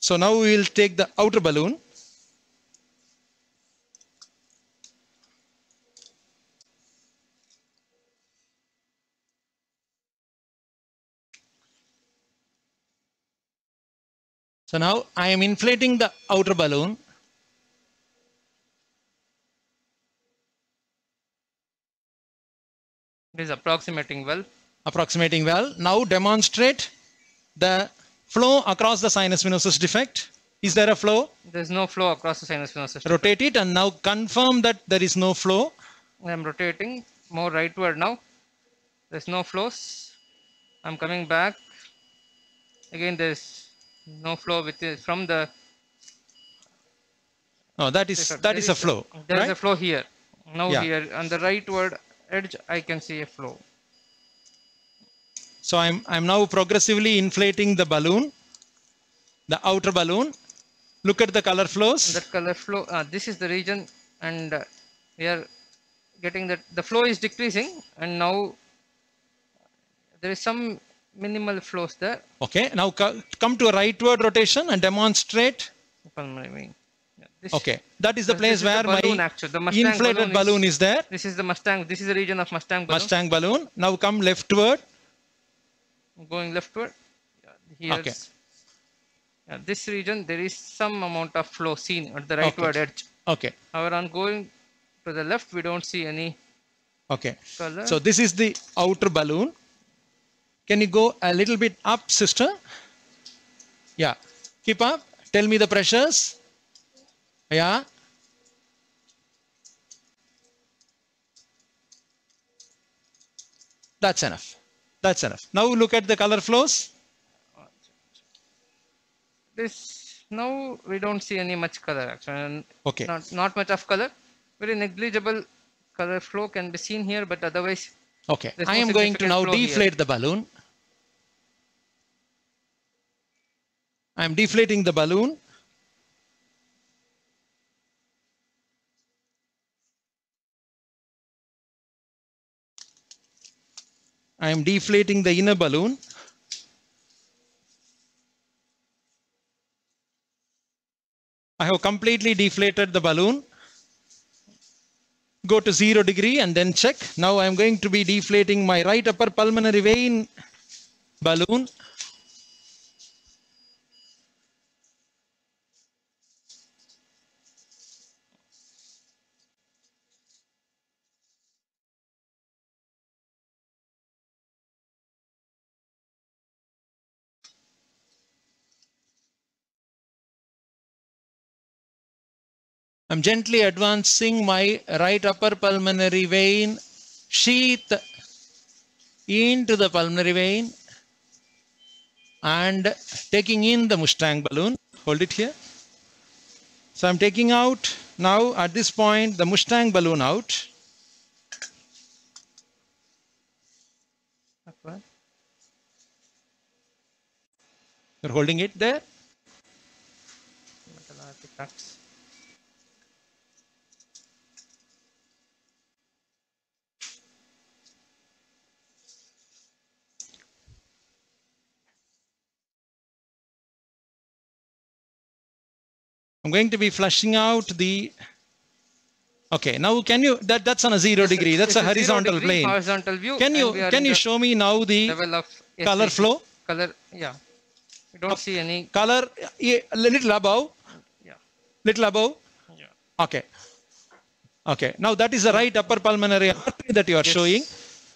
So now we will take the outer balloon. So now I am inflating the outer balloon. It is approximating well. approximating well. Now demonstrate the flow across the sinus venosus defect. Is there a flow? There's no flow across the sinus venosus. defect. Rotate it and now confirm that there is no flow. I'm rotating more rightward now. There's no flows. I'm coming back. Again, there's no flow with it from the. No, that is that There is a flow. There's right? a flow here. Now Yeah. here on the rightward edge, I can see a flow. So I'm I'm now progressively inflating the balloon, the outer balloon. Look at the color flows. That color flow. Uh, this is the region, and uh, we are getting that the flow is decreasing, and now there is some minimal flows there. Okay, now co- come to a rightward rotation and demonstrate. Yeah, Okay, that is the place is the where my balloon actually. The Mustang inflated balloon balloon, is- is there. This is the Mustang. This is the region of Mustang balloon. Mustang balloon. Now come leftward. Going leftward. Yeah, Okay. yeah, this region, there is some amount of flow seen at the rightward edge. Okay, However, on going to the left, we don't see any okay. color. So this is the outer balloon. Can you go a little bit up, sister? Yeah. Keep up. Tell me the pressures. Yeah. That's enough. That's enough. Now look at the color flows. this now we don't see any much color actually. Okay. Not not much of color. Very negligible color flow can be seen here, but otherwise Okay. I am going to now flow here. deflate the balloon. I am deflating the balloon. I am deflating the inner balloon. I have completely deflated the balloon. Go to zero degree and then check. Now I'm going to be deflating my right upper pulmonary vein balloon. I'm gently advancing my right upper pulmonary vein sheath into the pulmonary vein and taking in the Mustang balloon. Hold it here. So I'm taking out now at this point the Mustang balloon out. You're holding it there. I'm going to be flushing out the. Okay, now can you that that's on a zero degree. That's a horizontal degree plane. Horizontal view. Can you can you show me now the level of color flow? Color, yeah. We don't see any. color a little above? Yeah. Little above? Yeah. Okay. Okay. Now that is the right upper pulmonary artery that you are Yes. showing.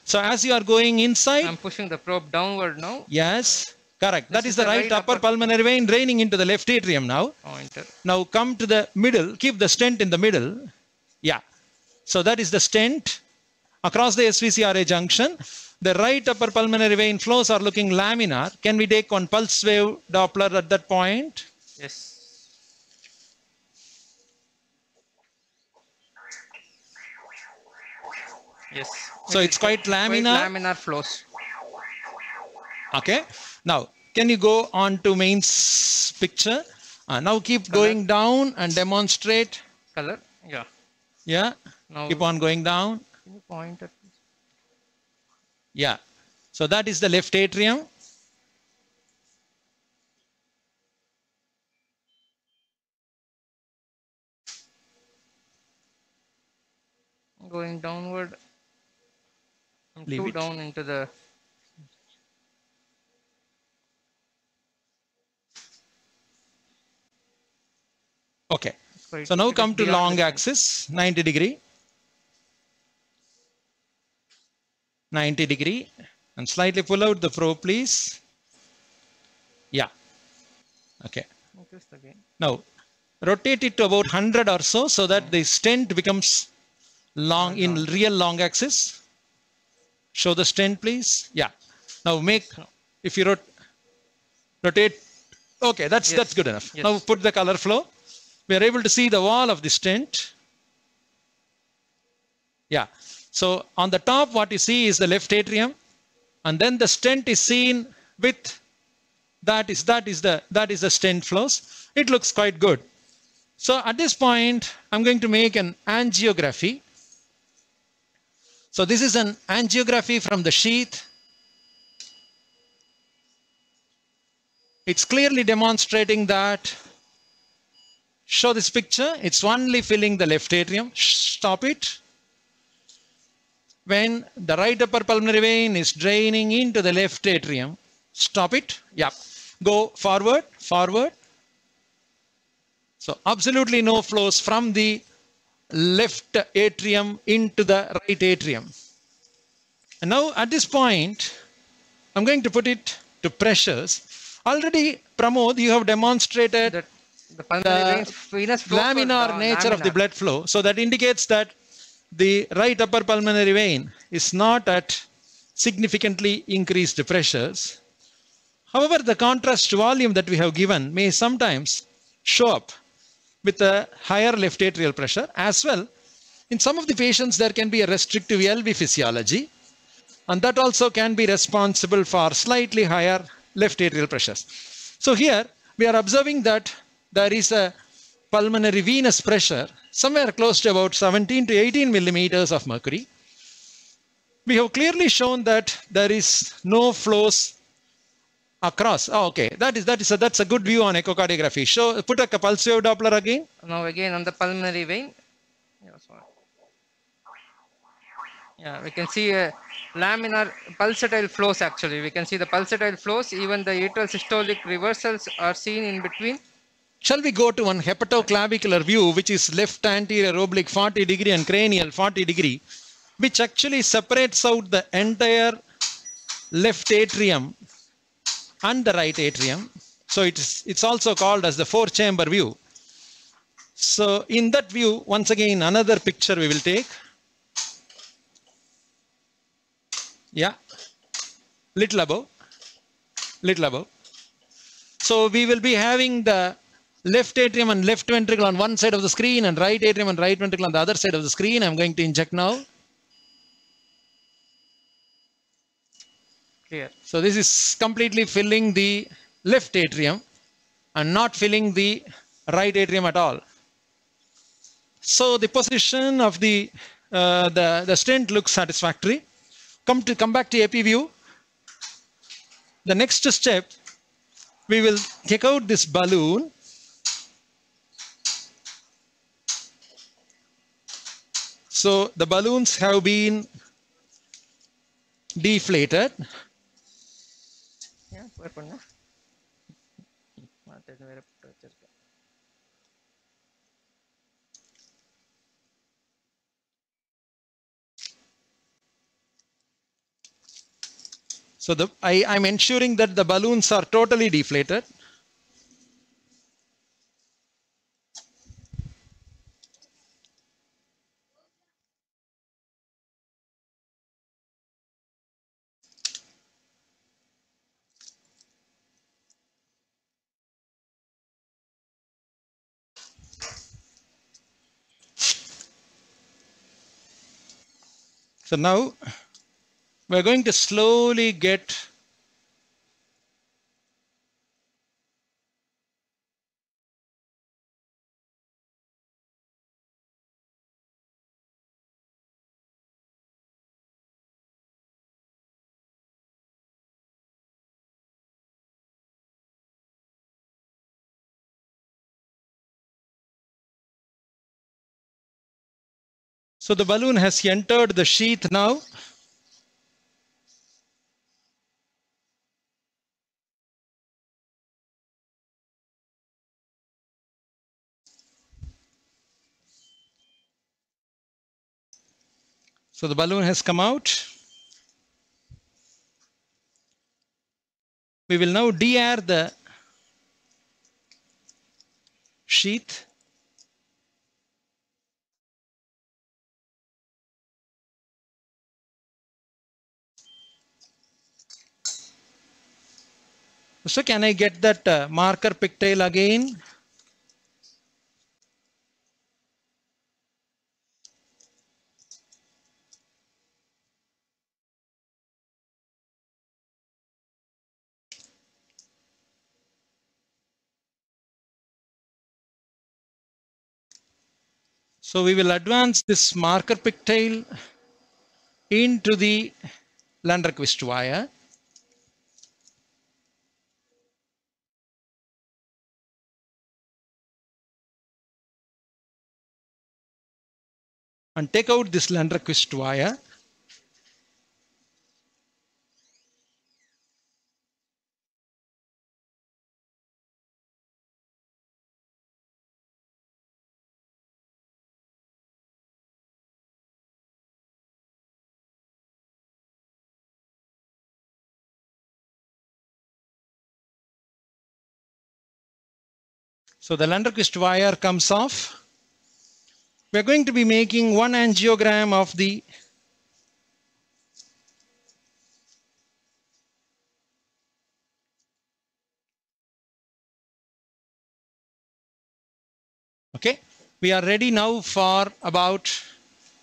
So as you are going inside, I'm pushing the probe downward now. yes, correct. That This is is the the right, right upper upper- pulmonary vein draining into the left atrium now. Oh, Pointer. Now come to the middle, keep the stent in the middle. Yeah. So that is the stent across the SVCRA junction. The right upper pulmonary vein flows are looking laminar. Can we take one pulse wave Doppler at that point? Yes. Yes. So it's quite laminar. Quite laminar flows. Okay. Now, can you go on to mains picture? Uh, now keep going down and demonstrate. Color. Yeah. Yeah. Now Keep on going down. Can you point at Yeah. So that is the left atrium. going downward? I'm Leave too it. down into the Okay. So now come to long axis, 90 degree. 90 degree. And slightly pull out the probe, please. Yeah. Okay. Again. Now, rotate it to about 100 or so, so that the stent becomes long in real long axis. Show the stent, please. Yeah. Now make, if you rot rotate, okay, that's, Yes. that's good enough. Yes. Now put the color flow. We are able to see the wall of the stent. Yeah. So on the top, what you see is the left atrium, and then the stent is seen with that is that is the that is the stent flows. It looks quite good. So at this point, I'm going to make an angiography. So this is an angiography from the sheath. It's clearly demonstrating that. Show this picture. It's only filling the left atrium. Stop it. When the right upper pulmonary vein is draining into the left atrium, stop it. Yeah. Go forward, forward. So absolutely no flows from the left atrium into the right atrium. And now at this point, I'm going to put it to pressures. Already, Pramod, you have demonstrated That the the veins, venous flow laminar nature of the blood flow. So that indicates that the right upper pulmonary vein is not at significantly increased pressures. However, the contrast volume that we have given may sometimes show up with a higher left atrial pressure as well. In some of the patients, there can be a restrictive LV physiology, and that also can be responsible for slightly higher left atrial pressures. So here we are observing that there is a pulmonary venous pressure somewhere close to about 17 to 18 millimeters of mercury. We have clearly shown that there is no flows across. Oh, okay. That is that is a, that's a good view on echocardiography. Show put a pulse wave Doppler again. Now again on the pulmonary vein. Yeah, we can see a laminar pulsatile flows actually. We can see the pulsatile flows. Even the atrial systolic reversals are seen in between. Shall we go to one hepatoclavicular view, which is left anterior oblique 40 degree and cranial 40 degree, which actually separates out the entire left atrium and the right atrium. So it's, it's also called as the four chamber view. So in that view, once again, another picture we will take. Yeah, little above, little above. So we will be having the left atrium and left ventricle on one side of the screen and right atrium and right ventricle on the other side of the screen. I'm going to inject now. Clear. So this is completely filling the left atrium and not filling the right atrium at all. So the position of the uh, the the stent looks satisfactory. Come to come back to epi view. The next step, we will take out this balloon. So the balloons have been deflated. So the, I, I'm ensuring that the balloons are totally deflated. So now we're going to slowly get So the balloon has entered the sheath now. So the balloon has come out. We will now de-air the sheath. So can I get that uh, marker pigtail again? So we will advance this marker pigtail into the Lunderquist wire. And take out this Lunderquist wire. So the Lunderquist wire comes off we're going to be making one angiogram of the okay? We are ready now for about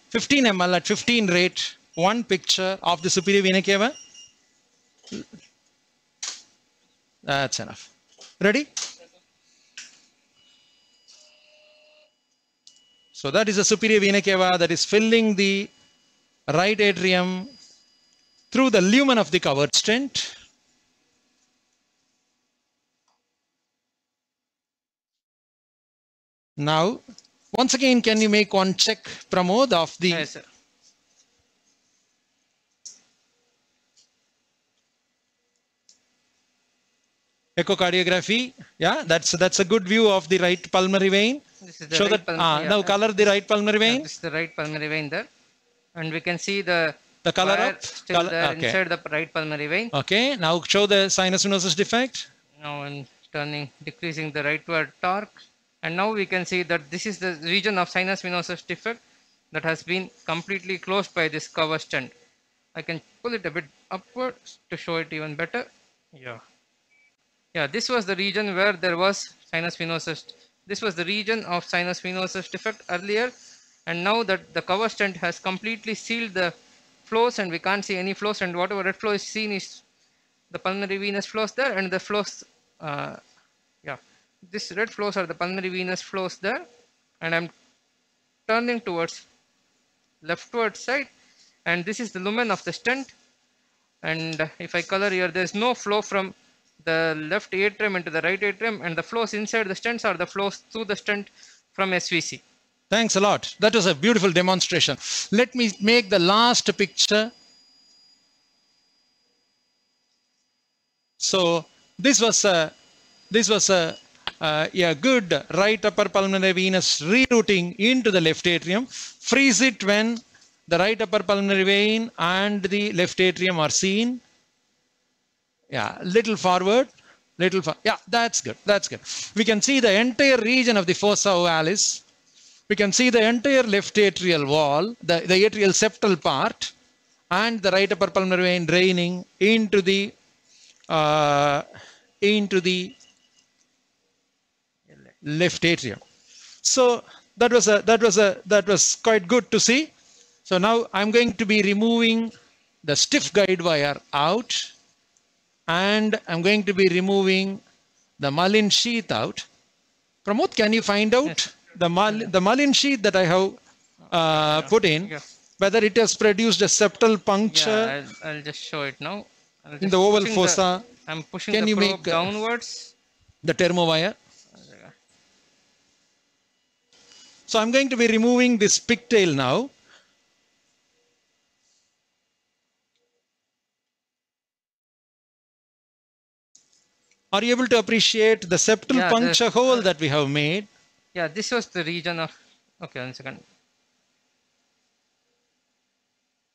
15 ml at 15 rate one picture of the superior vena cava. That's enough. Ready So that is a superior vena cava that is filling the right atrium through the lumen of the covered stent. Now, once again, can you make one check, Pramod, of the... Yes, sir. echocardiography yeah that's that's a good view of the right pulmonary vein this is the Show right that. pulm- ah, yeah, now color the right pulmonary yeah, vein. This is the right pulmonary vein there. And we can see the The color wire up. still Color- there okay. inside the right pulmonary vein. Okay. Now show the sinus venosus defect. Now I'm turning, decreasing the rightward torque. And now we can see that this is the region of sinus venosus defect that has been completely closed by this cover stent. I can pull it a bit upwards to show it even better. Yeah. Yeah, this was the region where there was sinus venosus. This was the region of sinus venosus defect earlier. And now that the cover stent has completely sealed the flows and we can't see any flows and whatever red flow is seen is the pulmonary venous flows there and the flows uh, yeah this red flows are the pulmonary venous flows there and i'm turning towards leftward side and this is the lumen of the stent and if i color here there's no flow from the left atrium into the right atrium and the flows inside the stents are the flows through the stent from svc Thanks a lot. That was a beautiful demonstration. Let me make the last picture. So this was a this was a uh, good right upper pulmonary venous rerouting into the left atrium. Freeze it when the right upper pulmonary vein and the left atrium are seen. Yeah, little forward, little far. Yeah, that's good. That's good. We can see the entire region of the fossa ovalis we can see the entire left atrial wall, the, the atrial septal part, and the right upper pulmonary vein draining into the uh, into the left atrium. So that was a that was a that was quite good to see. So now I'm going to be removing the stiff guide wire out, and I'm going to be removing the Mullin sheath out. Pramod, can you find out Yes. the Mull- the Mullin sheath that I have uh, put in, Yeah. whether it has produced a septal puncture yeah I'll, I'll just show it now in the oval fossa, i'm pushing Can the you probe make, uh, downwards the Terumo wire? So I'm going to be removing this pigtail now. Are you able to appreciate the septal Yeah, puncture there's- hole that we have made? Yeah, this was the region of. Okay, one second.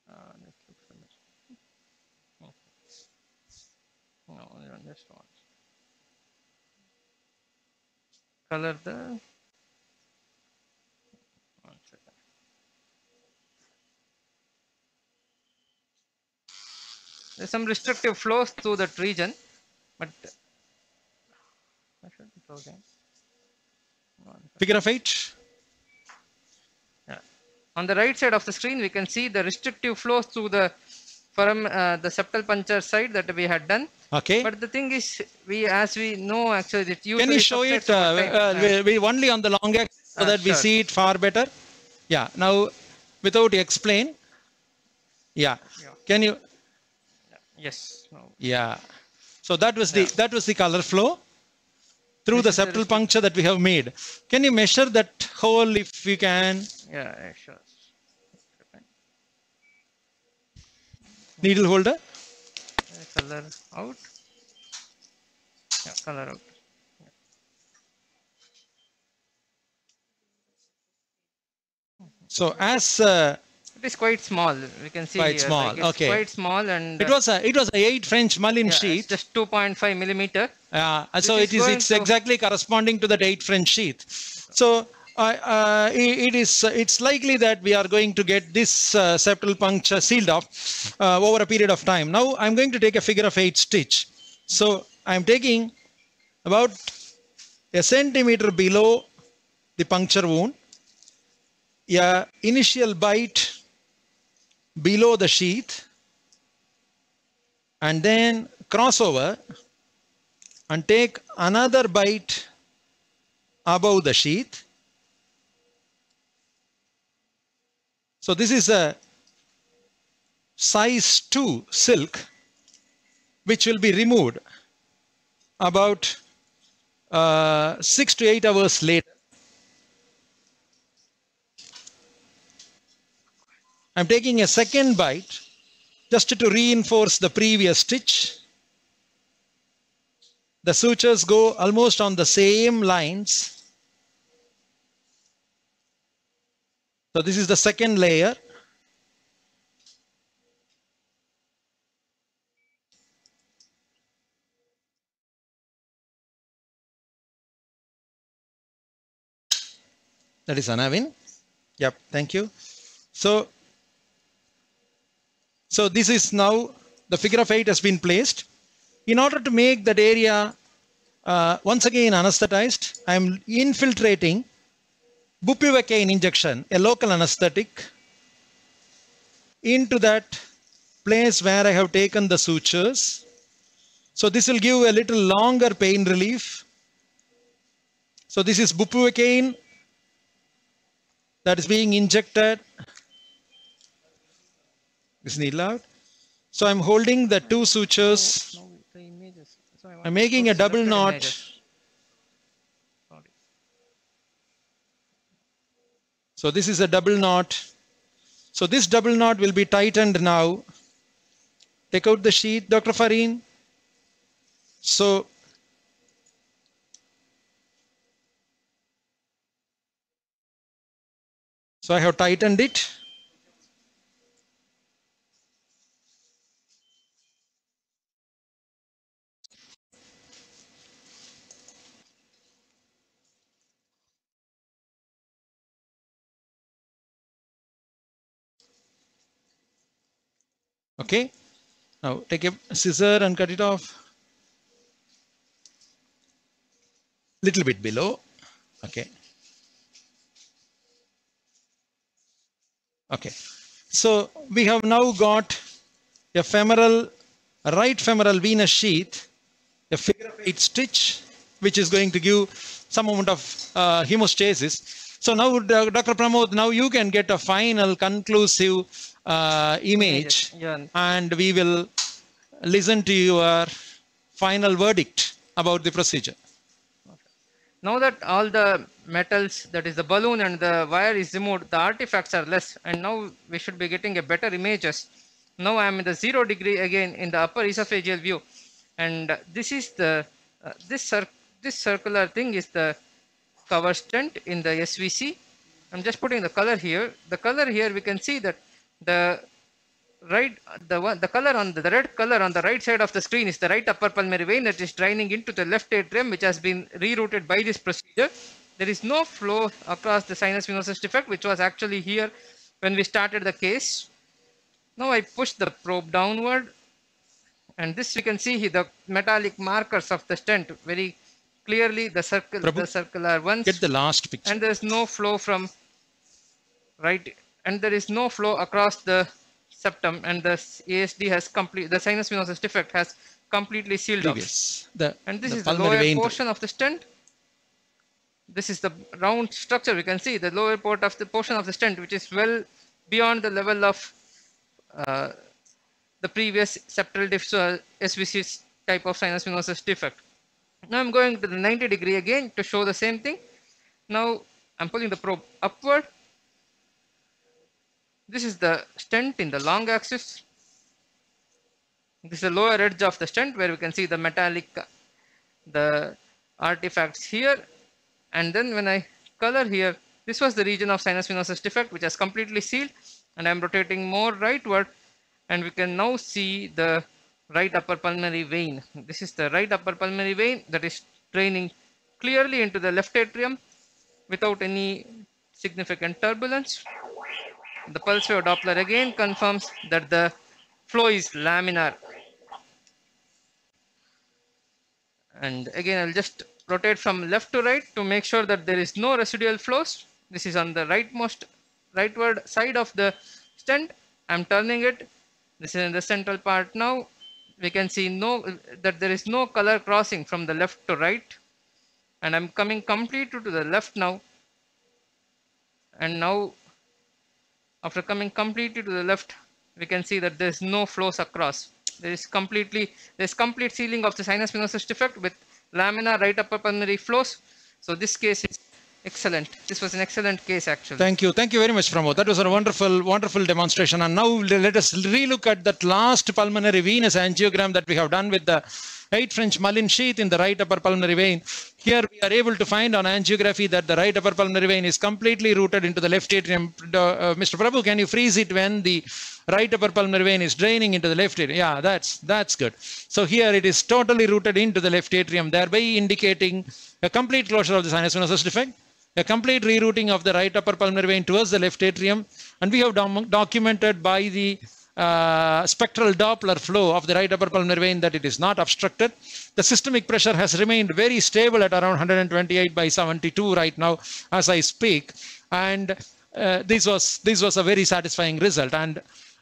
Uh, let's look for this. Okay. No, on this one. Color the. One second. There's some restrictive flows through that region, but I should be closing. One Figure of eight. yeah. On the right side of the screen, we can see the restrictive flows through the from uh, the septal puncture side that we had done. Okay. But the thing is, we as we know actually it usually Can you show it uh, uh, we, we only on the long axis so Uh, that we see it far better? Yeah. Now, without explain. Yeah. Yeah. Can you? yes. No. Yeah. So that was the Yeah. that was the color flow through This the septal puncture that we have made. Can you measure that hole if we can? Yeah. yeah, Sure. Needle holder. Uh, color out. Yeah. Color out. So as uh, Is quite small. We can see Quite here, small, Like it's okay. Quite small and. it was a it was a eight French Mullin yeah, sheath. just 2.5 millimeter. Uh, so it is it's to- exactly corresponding to that eight French sheath. So uh, uh, it, it is it's likely that we are going to get this uh, septal puncture sealed off uh, over a period of time. Now I'm going to take a figure of eight stitch. So I'm taking about a centimeter below the puncture wound, a initial bite below the sheath, and then crossover and take another bite above the sheath. So this is a size 2 silk which will be removed about uh, 6 to 8 hours later. I'm taking a second bite just to reinforce the previous stitch. The sutures go almost on the same lines. So this is the second layer. That is Anawin. Yep, thank you. So, so this is now the figure of eight has been placed. In order to make that area uh, once again anesthetized, I am infiltrating bupivacaine injection, a local anesthetic, into that place where I have taken the sutures. So this will give a little longer pain relief. So this is bupivacaine that is being injected. Is needle out. So I'm holding the two sutures. No, I'm making a double knot. So this is a double knot. So this double knot will be tightened now. Take out the sheet, Dr. Fareen. So So I have tightened it. Okay. Now take a scissor and cut it off. Little bit below. Okay. Okay. So we have now got a femoral, a right femoral venous sheath, a figure of eight stitch, which is going to give some amount of uh, hemostasis. So now, Dr. Pramod, now you can get a final conclusive uh, image and we will listen to your final verdict about the procedure. Now that all the metals, that is the balloon and the wire is removed, the artifacts are less and now we should be getting a better images. Now I am in the zero degree again in the upper esophageal view and this is the, uh, this, cir this circular thing is the cover stent in the SVC. I'm just putting the color here. The color here we can see that the right the one the color on the, the red color on the right side of the screen is the right upper pulmonary vein that is draining into the left atrium which has been rerouted by this procedure. There is no flow across the sinus venosus defect which was actually here when we started the case. Now i push the probe downward and this we can see here the metallic markers of the stent. Very clearly the circle Prabhu, the circular ones. Get the last picture. and there is no flow from right and there is no flow across the septum and the ASD has complete the sinus venosus defect has completely sealed off. Previous. The, and this the is the lower vein. portion of the stent. This is the round structure we can see the lower part of the portion of the stent which is well beyond the level of uh, the previous septal diff so SVC type of sinus venosus defect. Now I'm going to the 90 degree again to show the same thing. Now I'm pulling the probe upward this is the stent in the long axis. This is the lower edge of the stent where we can see the metallic the artifacts here. And then when I color here this was the region of sinus venosus defect which has completely sealed and I'm rotating more rightward. And we can now see the right upper pulmonary vein. This is the right upper pulmonary vein that is draining clearly into the left atrium without any significant turbulence the pulse wave Doppler again confirms that the flow is laminar. And again I'll just rotate from left to right to make sure that there is no residual flows. This is on the rightmost rightward side of the stent. I'm turning it. This is in the central part now. We can see no that there is no color crossing from the left to right. And I'm coming completely to the left now. And now after coming completely to the left we can see that there is no flows across there is completely there is complete sealing of the sinus venosus defect with lamina right upper pulmonary flows so this case is Excellent. This was an excellent case actually. Thank you. Thank you very much, Pramod. That was a wonderful, wonderful demonstration. And now let us relook at that last pulmonary venous angiogram that we have done with the 8 French Mullin sheath in the right upper pulmonary vein. Here we are able to find on angiography that the right upper pulmonary vein is completely routed into the left atrium. Uh, Mr. Prabhu, can you freeze it when the right upper pulmonary vein is draining into the left atrium? Yeah, that's, that's good. So here it is totally routed into the left atrium, thereby indicating a complete closure of the sinus venosus defect a complete rerouting of the right upper pulmonary vein towards the left atrium. And we have documented by the uh, spectral Doppler flow of the right upper pulmonary vein that it is not obstructed. The systemic pressure has remained very stable at around 128 by 72 right now as I speak. And uh, this was this was a very satisfying result. And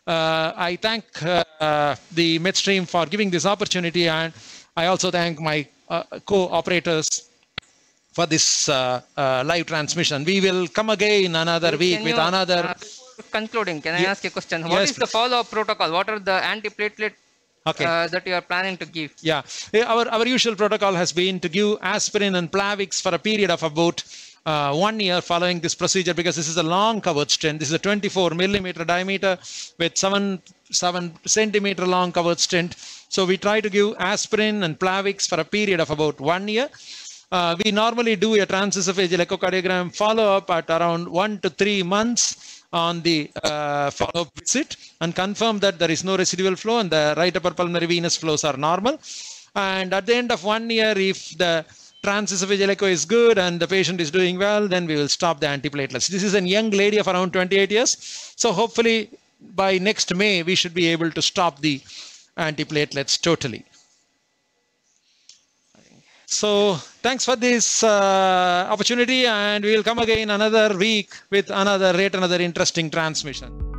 uh, I thank uh, the Medstream for giving this opportunity, and I also thank my uh, co-operators for this uh, live transmission. We will come again another week with another. Concluding, can I Ye- ask a question? What yes, is the follow-up protocol? What are the antiplatelet Okay. uh, that you are planning to give? Yeah, Eh, our, our usual protocol has been to give aspirin and Plavix for a period of about uh, one year following this procedure because this is a long covered stent. This is a 24 millimeter diameter with seven, seven centimeter long covered stent. So we try to give aspirin and Plavix for a period of about one year. Uh, we normally do a transesophageal echocardiogram follow-up at around one to three months on the uh, follow-up visit and confirm that there is no residual flow and the right upper pulmonary venous flows are normal. And at the end of one year, if the transesophageal echo is good and the patient is doing well, then we will stop the antiplatelets. This is a young lady of around 28 years. So hopefully by next May, we should be able to stop the antiplatelets totally. So thanks for this uh, opportunity and we will come again another week with another rate, another interesting transmission.